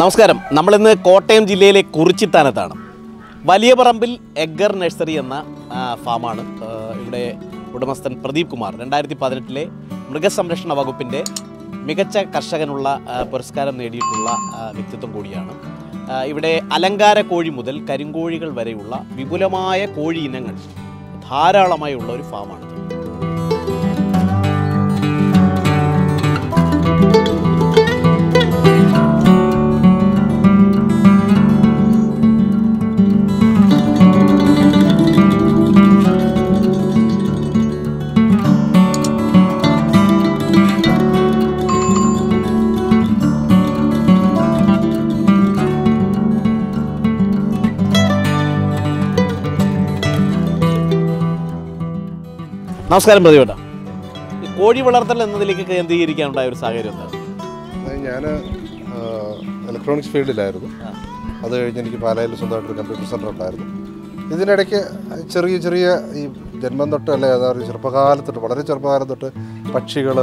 നമസ്കാരം. നമ്മളിന്ന് കോട്ടയം ജില്ലയിലെ കുറിച്ചിത്താനത്താണ്. വലിയ പറമ്പിൽ എഗ്ഗർ നഴ്സറി എന്ന ഫാമാണ് ഇവിടെ ഉടമസ്ഥൻ പ്രദീപ് കുമാർ. രണ്ടായിരത്തി പതിനെട്ടിലെ മൃഗസംരക്ഷണ വകുപ്പിന്റെ മികച്ച കർഷകനുള്ള പുരസ്കാരം നേടിയിട്ടുള്ള വ്യക്തിത്വം കൂടിയാണ്. ഇവിടെ അലങ്കാര കോഴി മുതൽ കരിങ്കോഴികൾ വരെയുള്ള വിപുലമായ കോഴി ഇനങ്ങൾ ധാരാളമായി ഉള്ള ഒരു ഫാമാണ്. നമസ്കാരം പ്രതിവേട്ട. കോഴി വളർത്തൽ എന്നതിലേക്ക് കേന്ദ്രീകരിക്കാനുണ്ടായ ഒരു സാഹചര്യം എന്താണ് ഞാൻ ഇലക്ട്രോണിക്സ് ഫീൽഡിലായിരുന്നു. അത് കഴിഞ്ഞ് എനിക്ക് പാലായിൽ സ്വന്തമായിട്ടൊരു കമ്പ്യൂട്ടർ സെന്റർ ഉണ്ടായിരുന്നു. ഇതിനിടയ്ക്ക് ചെറിയ ചെറിയ ഈ ജന്മം തൊട്ട് അല്ലെ എന്താ പറയുക ചെറുപ്പകാലം തൊട്ട് വളരെ ചെറുപ്പകാലം തൊട്ട് പക്ഷികൾ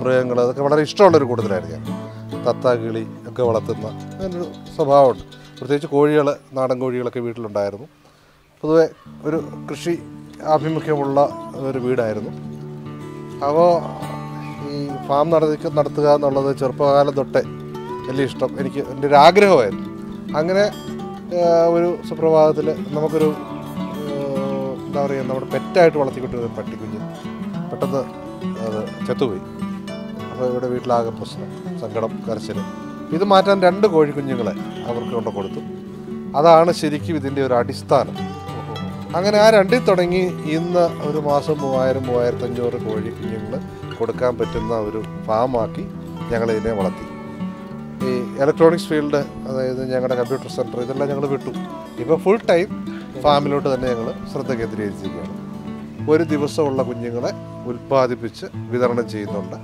മൃഗങ്ങൾ അതൊക്കെ വളരെ ഇഷ്ടമുള്ളൊരു കൂടുതലായിരുന്നു ഞാൻ. തത്ത കിളി ഒക്കെ വളർത്തുന്ന അങ്ങനൊരു സ്വഭാവമുണ്ട്. പ്രത്യേകിച്ച് കോഴികൾ നാടൻ കോഴികളൊക്കെ വീട്ടിലുണ്ടായിരുന്നു. പൊതുവെ ഒരു കൃഷി ആഭിമുഖ്യമുള്ള ഒരു വീടായിരുന്നു. അപ്പോൾ ഈ ഫാം നടത്തി നടത്തുക എന്നുള്ളത് ചെറുപ്പകാലം തൊട്ടേ വലിയ ഇഷ്ടം. എനിക്ക് എന്റെ ഒരു ആഗ്രഹമായിരുന്നു. അങ്ങനെ ഒരു സുപ്രഭാതത്തിൽ നമുക്കൊരു എന്താ പറയുക നമ്മുടെ പെറ്റായിട്ട് വളർത്തിക്കൊണ്ടിരുന്ന പട്ടിക്കുഞ്ഞ് പെട്ടെന്ന് അത് ചത്തുപോയി. അപ്പോൾ ഇവിടെ വീട്ടിലാകെ പ്രശ്നം സങ്കടം കരച്ചിൽ ഇത് മാറ്റാൻ രണ്ട് കോഴിക്കുഞ്ഞുങ്ങളെ അവർക്ക് കൊണ്ട് കൊടുത്തു അതാണ് ശരിക്കും ഇതിന്റെ ഒരു അടിസ്ഥാനം. അങ്ങനെ ആ രണ്ടിൽ തുടങ്ങി ഇന്ന് ഒരു മാസം മൂവായിരം മൂവായിരത്തി അഞ്ഞൂറ് കോഴി കുഞ്ഞുങ്ങൾ കൊടുക്കാൻ പറ്റുന്ന ഒരു ഫാമാക്കി ഞങ്ങളിതിനെ വളർത്തി. ഈ ഇലക്ട്രോണിക്സ് ഫീൽഡ് അതായത് ഞങ്ങളുടെ കമ്പ്യൂട്ടർ സെന്റർ ഇതെല്ലാം ഞങ്ങൾ വിട്ടു. ഇപ്പോൾ ഫുൾ ടൈം ഫാമിലോട്ട് തന്നെ ഞങ്ങൾ ശ്രദ്ധ കേന്ദ്രീകരിച്ചിരിക്കുകയാണ്. ഒരു ദിവസമുള്ള കുഞ്ഞുങ്ങളെ ഉൽപ്പാദിപ്പിച്ച് വിതരണം ചെയ്യുന്നുണ്ട്.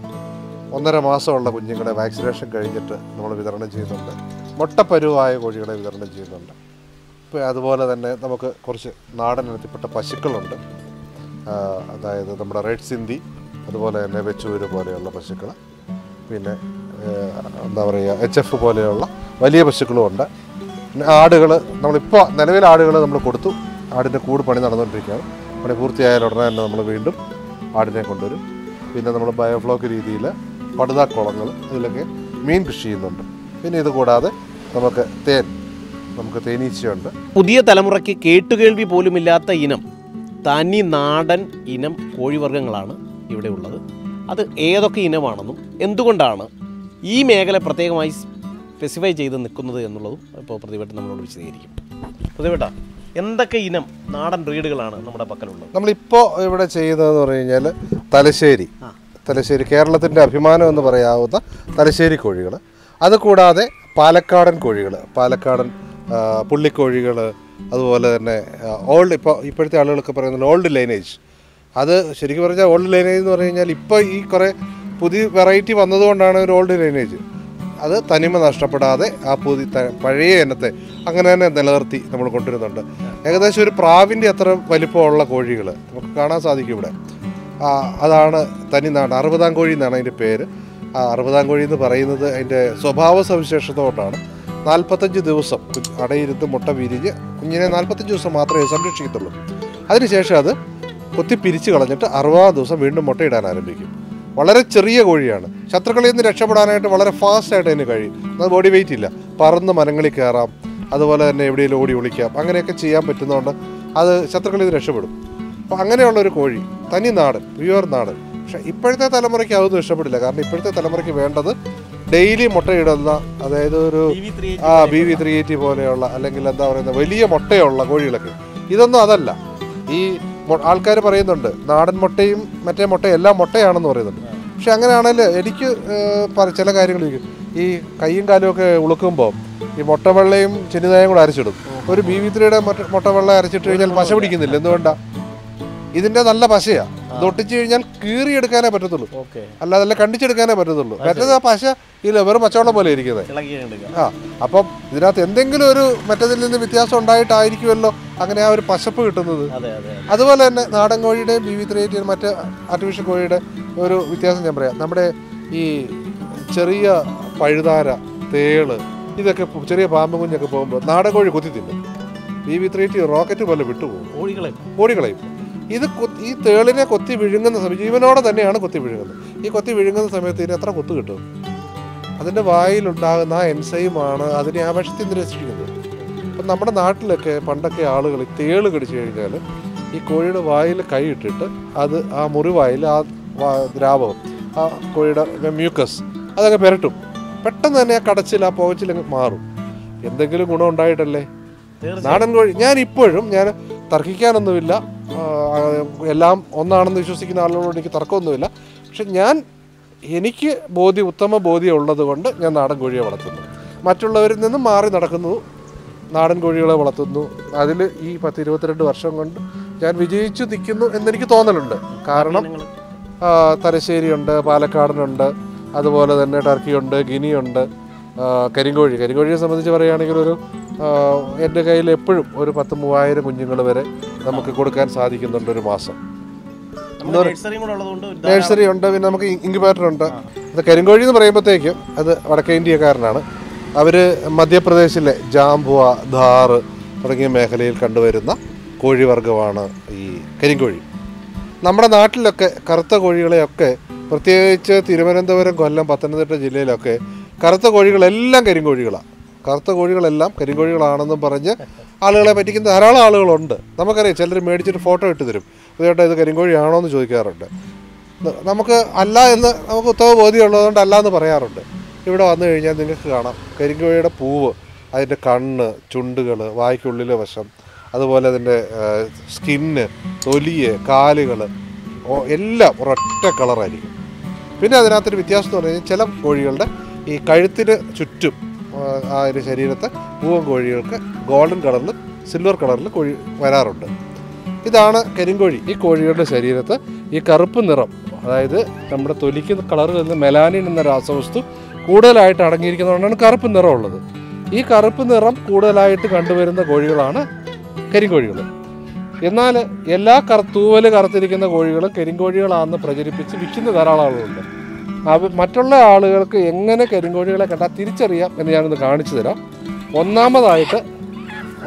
ഒന്നര മാസമുള്ള കുഞ്ഞുങ്ങളെ വാക്സിനേഷൻ കഴിഞ്ഞിട്ട് നമ്മൾ വിതരണം ചെയ്യുന്നുണ്ട്. മുട്ടപ്പരുവായ കോഴികളെ വിതരണം ചെയ്യുന്നുണ്ട്. അതുപോലെ തന്നെ നമുക്ക് കുറച്ച് നാടൻ ഇനത്തിൽപ്പെട്ട പശുക്കളുണ്ട് അതായത് നമ്മുടെ റെഡ് സിന്ധി അതുപോലെ തന്നെ വെച്ചൂര് പോലെയുള്ള പശുക്കൾ പിന്നെ എന്താ പറയുക എച്ച് എഫ് പോലെയുള്ള വലിയ പശുക്കളും ഉണ്ട്. പിന്നെ ആടുകൾ നമ്മളിപ്പോൾ നിലവിൽ ആടുകൾ നമ്മൾ കൊടുത്തു. ആടിന്റെ കൂട് പണി നടന്നുകൊണ്ടിരിക്കുകയാണ്. പണി പൂർത്തിയായാൽ ഉടനെ തന്നെ നമ്മൾ വീണ്ടും ആടിനെ കൊണ്ടുവരും. പിന്നെ നമ്മൾ ബയോഫ്ലോക്ക് രീതിയിൽ പടുതാക്കുളങ്ങൾ അതിലൊക്കെ മീൻ കൃഷി ചെയ്യുന്നുണ്ട്. പിന്നെ ഇത് കൂടാതെ നമുക്ക് തേൻ നമുക്ക് തേനീച്ചയുണ്ട്. പുതിയ തലമുറയ്ക്ക് കേട്ടുകേൾവി പോലുമില്ലാത്ത ഇനം തനി നാടൻ ഇനം കോഴിവർഗങ്ങളാണ് ഇവിടെ ഉള്ളത്. അത് ഏതൊക്കെ ഇനമാണെന്നും എന്തുകൊണ്ടാണ് ഈ മേഖല പ്രത്യേകമായി സ്പെസിഫൈ ചെയ്ത് നിൽക്കുന്നത് എന്നുള്ളതും ഇപ്പോൾ പ്രതിവേട്ടൻ നമ്മളോട് വിശദീകരിക്കും. പ്രതിവേട്ട എന്തൊക്കെ ഇനം നാടൻ ബ്രീഡുകളാണ് നമ്മുടെ പക്കലുള്ളത്? നമ്മളിപ്പോൾ ഇവിടെ ചെയ്യുന്നതെന്ന് പറഞ്ഞു കഴിഞ്ഞാൽ തലശ്ശേരി. തലശ്ശേരി കേരളത്തിന്റെ അഭിമാനം എന്ന് പറയാവുന്ന തലശ്ശേരി കോഴികൾ അതുകൂടാതെ പാലക്കാടൻ കോഴികൾ പാലക്കാടൻ പുള്ളിക്കോഴികൾ അതുപോലെ തന്നെ ഓൾഡ് ഇപ്പോൾ ഇപ്പോഴത്തെ ആളുകളൊക്കെ പറയുന്നത് ഓൾഡ് ലൈനേജ് അത് ശരിക്കും പറഞ്ഞാൽ ഓൾഡ് ലൈനേജ് എന്ന് പറഞ്ഞു കഴിഞ്ഞാൽ ഇപ്പോൾ ഈ കുറേ പുതിയ വെറൈറ്റി വന്നതുകൊണ്ടാണ് ഒരു ഓൾഡ് ലൈനേജ് അത് തനിമ നഷ്ടപ്പെടാതെ ആ പുതിയ പഴയ ഇനത്തെ അങ്ങനെ തന്നെ നിലനിർത്തി നമ്മൾ കൊണ്ടുവരുന്നുണ്ട്. ഏകദേശം ഒരു പ്രാവിന്റെ അത്ര വലിപ്പമുള്ള കോഴികൾ നമുക്ക് കാണാൻ സാധിക്കും ഇവിടെ. അതാണ് തനിനാട് അറുപതാം കോഴി എന്നാണ് അതിന്റെ പേര്. ആ അറുപതാം കോഴി എന്ന് പറയുന്നത് അതിന്റെ സ്വഭാവ സവിശേഷത കൊണ്ടാണ് നാൽപ്പത്തഞ്ച് ദിവസം അടയിരുത്ത് മുട്ട വിരിഞ്ഞ് കുഞ്ഞിനെ നാൽപ്പത്തഞ്ച് ദിവസം മാത്രമേ സംരക്ഷിക്കത്തുള്ളൂ. അതിനുശേഷം അത് കൊത്തി പിരിച്ചു കളഞ്ഞിട്ട് അറുപതാം ദിവസം വീണ്ടും മുട്ടയിടാൻ ആരംഭിക്കും. വളരെ ചെറിയ കോഴിയാണ്. ശത്രുക്കളിൽ നിന്ന് രക്ഷപ്പെടാനായിട്ട് വളരെ ഫാസ്റ്റായിട്ട് അതിന് കഴിയും. അത് ബോഡി വെയിറ്റ് ഇല്ല. പറന്ന് മരങ്ങളിൽ കയറാം. അതുപോലെ തന്നെ എവിടെയെങ്കിലും ഓടി ഒളിക്കാം. അങ്ങനെയൊക്കെ ചെയ്യാൻ പറ്റുന്നതുകൊണ്ട് അത് ശത്രുക്കളിൽ നിന്ന് രക്ഷപ്പെടും. അപ്പോൾ അങ്ങനെയുള്ള ഒരു കോഴി തനി നാട് പ്യുവർ നാട് പക്ഷേ ഇപ്പോഴത്തെ തലമുറയ്ക്ക് അതൊന്നും ഇഷ്ടപ്പെടില്ല. കാരണം ഇപ്പോഴത്തെ തലമുറയ്ക്ക് വേണ്ടത് ഡെയിലി മുട്ടയിടുന്ന അതായത് ഒരു ആ ബി വി ത്രീ എയ്റ്റി പോലെയുള്ള അല്ലെങ്കിൽ എന്താ പറയുന്നത് വലിയ മുട്ടയുള്ള കോഴികളൊക്കെ. ഇതൊന്നും അതല്ല. ഈ ആൾക്കാർ പറയുന്നുണ്ട് നാടൻ മുട്ടയും മറ്റേ മുട്ടയും എല്ലാം മുട്ടയാണെന്ന് പറയുന്നുണ്ട്. പക്ഷെ അങ്ങനെയാണെങ്കിൽ എനിക്ക് ചില കാര്യങ്ങൾ ഈ കൈയും കാലും ഒക്കെ ഉളുക്കുമ്പോൾ ഈ മുട്ടവെള്ളയും ചെന്നിതായും കൂടെ അരച്ചിടും. ഒരു ബി വി ത്രീയുടെ മുട്ടവെള്ള അരച്ചിട്ട് കഴിഞ്ഞാൽ പശ പിടിക്കുന്നില്ല. എന്തുകൊണ്ടാണ് ഇതിന്റെ നല്ല പശയാ. ഇത് ഒട്ടിച്ചു കഴിഞ്ഞാൽ കീറിയെടുക്കാനേ പറ്റത്തുള്ളൂ. അല്ലാതെ അല്ല കണ്ടിച്ചെടുക്കാനേ പറ്റത്തുള്ളൂ. മറ്റേത് ആ പശ ഇല്ല വെറും പച്ചവെള്ളം പോലെ ഇരിക്കുന്നത് ആ അപ്പം ഇതിനകത്ത് എന്തെങ്കിലും ഒരു മറ്റതിൽ നിന്ന് വ്യത്യാസം ഉണ്ടായിട്ടായിരിക്കുമല്ലോ അങ്ങനെ ആ ഒരു പശപ്പ് കിട്ടുന്നത്. അതെ അതെ അതുപോലെ തന്നെ നാടൻ കോഴിയുടെയും ബി വി ത്രീ മറ്റ് ആർട്ടിഫിഷ്യൽ കോഴിയുടെ ഒരു വ്യത്യാസം ഞാൻ പറയാം. നമ്മുടെ ഈ ചെറിയ പഴുതാര തേൾ ഇതൊക്കെ ചെറിയ പാമ്പ് കുഞ്ഞൊക്കെ പോകുമ്പോൾ നാടൻ കോഴി കുത്തി തിന്നും. B V three eighty rocket പോലെ വിട്ടുപോകും. കോഴികളെ. ഓടിക്കളയും ഇത് ഈ തേളിനെ കൊത്തി വിഴുങ്ങുന്ന സമയം ജീവനോടെ തന്നെയാണ് കൊത്തി വിഴുങ്ങുന്നത്. ഈ കൊത്തി വിഴുങ്ങുന്ന സമയത്ത് ഇതിന് എത്ര കൊത്ത് കിട്ടും? അതിന്റെ വായിലുണ്ടാകുന്ന ആ എൻസൈമാണ് അതിനെ ആ വിഷത്തിൽ നിന്ന് അപ്പം നമ്മുടെ നാട്ടിലൊക്കെ പണ്ടൊക്കെ ആളുകൾ ഈ തേൾ കടിച്ചു കഴിഞ്ഞാൽ ഈ കോഴിയുടെ വായിൽ കൈ ഇട്ടിട്ട് അത് ആ മുറിവായിൽ ആ ദ്രാവകം ആ കോഴിയുടെ മ്യൂക്കസ് അതൊക്കെ പെരട്ടും. പെട്ടെന്ന് തന്നെ ആ കടച്ചിൽ ആ പുകച്ചിലങ്ങ് മാറും. എന്തെങ്കിലും ഗുണം ഉണ്ടായിട്ടല്ലേ? നാടൻ കോഴി ഞാൻ ഇപ്പോഴും ഞാൻ തർക്കിക്കാനൊന്നുമില്ല. എല്ലാം ഒന്നാണെന്ന് വിശ്വസിക്കുന്ന ആളുകളോട് എനിക്ക് തർക്കമൊന്നുമില്ല. പക്ഷെ ഞാൻ എനിക്ക് ബോധ്യം ഉത്തമ ബോധ്യം ഉള്ളത് കൊണ്ട് ഞാൻ നാടൻ കോഴിയെ വളർത്തുന്നു. മറ്റുള്ളവരിൽ നിന്നും മാറി നടക്കുന്നു. നാടൻ കോഴികളെ വളർത്തുന്നു. അതിൽ ഈ പത്ത് ഇരുപത്തിരണ്ട് വർഷം കൊണ്ട് ഞാൻ വിജയിച്ചു നിൽക്കുന്നു എന്നെനിക്ക് തോന്നലുണ്ട്. കാരണം തലശ്ശേരിയുണ്ട് പാലക്കാടിനുണ്ട് അതുപോലെ തന്നെ ടർക്കിയുണ്ട് ഗിനിയുണ്ട് കരിങ്കോഴി. കരിങ്കോഴിയെ സംബന്ധിച്ച് പറയുകയാണെങ്കിൽ ഒരു എന്റെ കയ്യിൽ എപ്പോഴും ഒരു പത്ത് മൂവായിരം കുഞ്ഞുങ്ങൾ വരെ നമുക്ക് കൊടുക്കാൻ സാധിക്കുന്നുണ്ട് ഒരു മാസം. നേഴ്സറി ഉണ്ട് പിന്നെ നമുക്ക് ഇൻക്യുബേറ്റർ ഉണ്ട്. അത് കരിങ്കോഴി എന്ന് പറയുമ്പോഴത്തേക്കും അത് വടക്കേ ഇന്ത്യക്കാരനാണ്. അവർ മധ്യപ്രദേശിലെ ജാംബുവ ധാറ് തുടങ്ങിയ മേഖലയിൽ കണ്ടുവരുന്ന കോഴിവർഗമാണ് ഈ കരിങ്കോഴി. നമ്മുടെ നാട്ടിലൊക്കെ കറുത്ത കോഴികളെയൊക്കെ പ്രത്യേകിച്ച് തിരുവനന്തപുരം കൊല്ലം പത്തനംതിട്ട ജില്ലയിലൊക്കെ കറുത്ത കോഴികളെല്ലാം കരിങ്കോഴികളാണ് കറുത്ത കോഴികളെല്ലാം കരിങ്കോഴികളാണെന്നും പറഞ്ഞ് ആളുകളെ പറ്റിക്കുന്ന ധാരാളം ആളുകളുണ്ട്. നമുക്കറിയാം ചിലർ മേടിച്ചിട്ട് ഫോട്ടോ ഇട്ട് തരും. ചേട്ടാ ഇത് കരിങ്കോഴിയാണോ എന്ന് ചോദിക്കാറുണ്ട്. നമുക്ക് അല്ല എന്ന് നമുക്ക് ഉത്തമ ബോധ്യമുള്ളതുകൊണ്ട് അല്ല എന്ന് പറയാറുണ്ട്. ഇവിടെ വന്നു കഴിഞ്ഞാൽ നിങ്ങൾക്ക് കാണാം. കരിങ്കോഴിയുടെ പൂവ് അതിന്റെ കണ്ണ് ചുണ്ടുകൾ വായ്ക്കുള്ളിലെ വശം അതുപോലെ അതിന്റെ സ്കിന്ന് തൊലിയെ കാലുകൾ എല്ലാം ഒരൊറ്റ കളറായിരിക്കും. പിന്നെ അതിനകത്തൊരു വ്യത്യാസം എന്ന് പറഞ്ഞു കഴിഞ്ഞാൽ ചില കോഴികളുടെ ഈ കഴുത്തിന് ചുറ്റും ആ, ഒരു ശരീരത്തെ പൂവൻ കോഴികൾക്ക് ഗോൾഡൻ കളറിൽ സിൽവർ കളറിൽ കോഴി വരാറുണ്ട്. ഇതാണ് കരിങ്കോഴി. ഈ കോഴികളുടെ ശരീരത്ത് ഈ കറുപ്പ് നിറം അതായത് നമ്മുടെ തൊലിക്ക് കളറിൽ നിന്ന് മെലാനിൻ എന്ന രാസവസ്തു കൂടുതലായിട്ട് അടങ്ങിയിരിക്കുന്നതുകൊണ്ടാണ് കറുപ്പ് നിറമുള്ളത് ഈ കറുപ്പ് നിറം കൂടുതലായിട്ട് കണ്ടുവരുന്ന കോഴികളാണ് കരിങ്കോഴികൾ. എന്നാൽ എല്ലാ കറ തൂവൽ കറുത്തിരിക്കുന്ന കോഴികളും കരിങ്കോഴികളാണെന്ന് പ്രചരിപ്പിച്ച് വിൽക്കുന്ന ധാരാളം ആളുകളുണ്ട്. അവ മറ്റുള്ള ആളുകൾക്ക് എങ്ങനെ കരിങ്കോഴികളെ കണ്ടാൽ തിരിച്ചറിയാം എന്ന് ഞാനൊന്ന് കാണിച്ചു തരാം. ഒന്നാമതായിട്ട്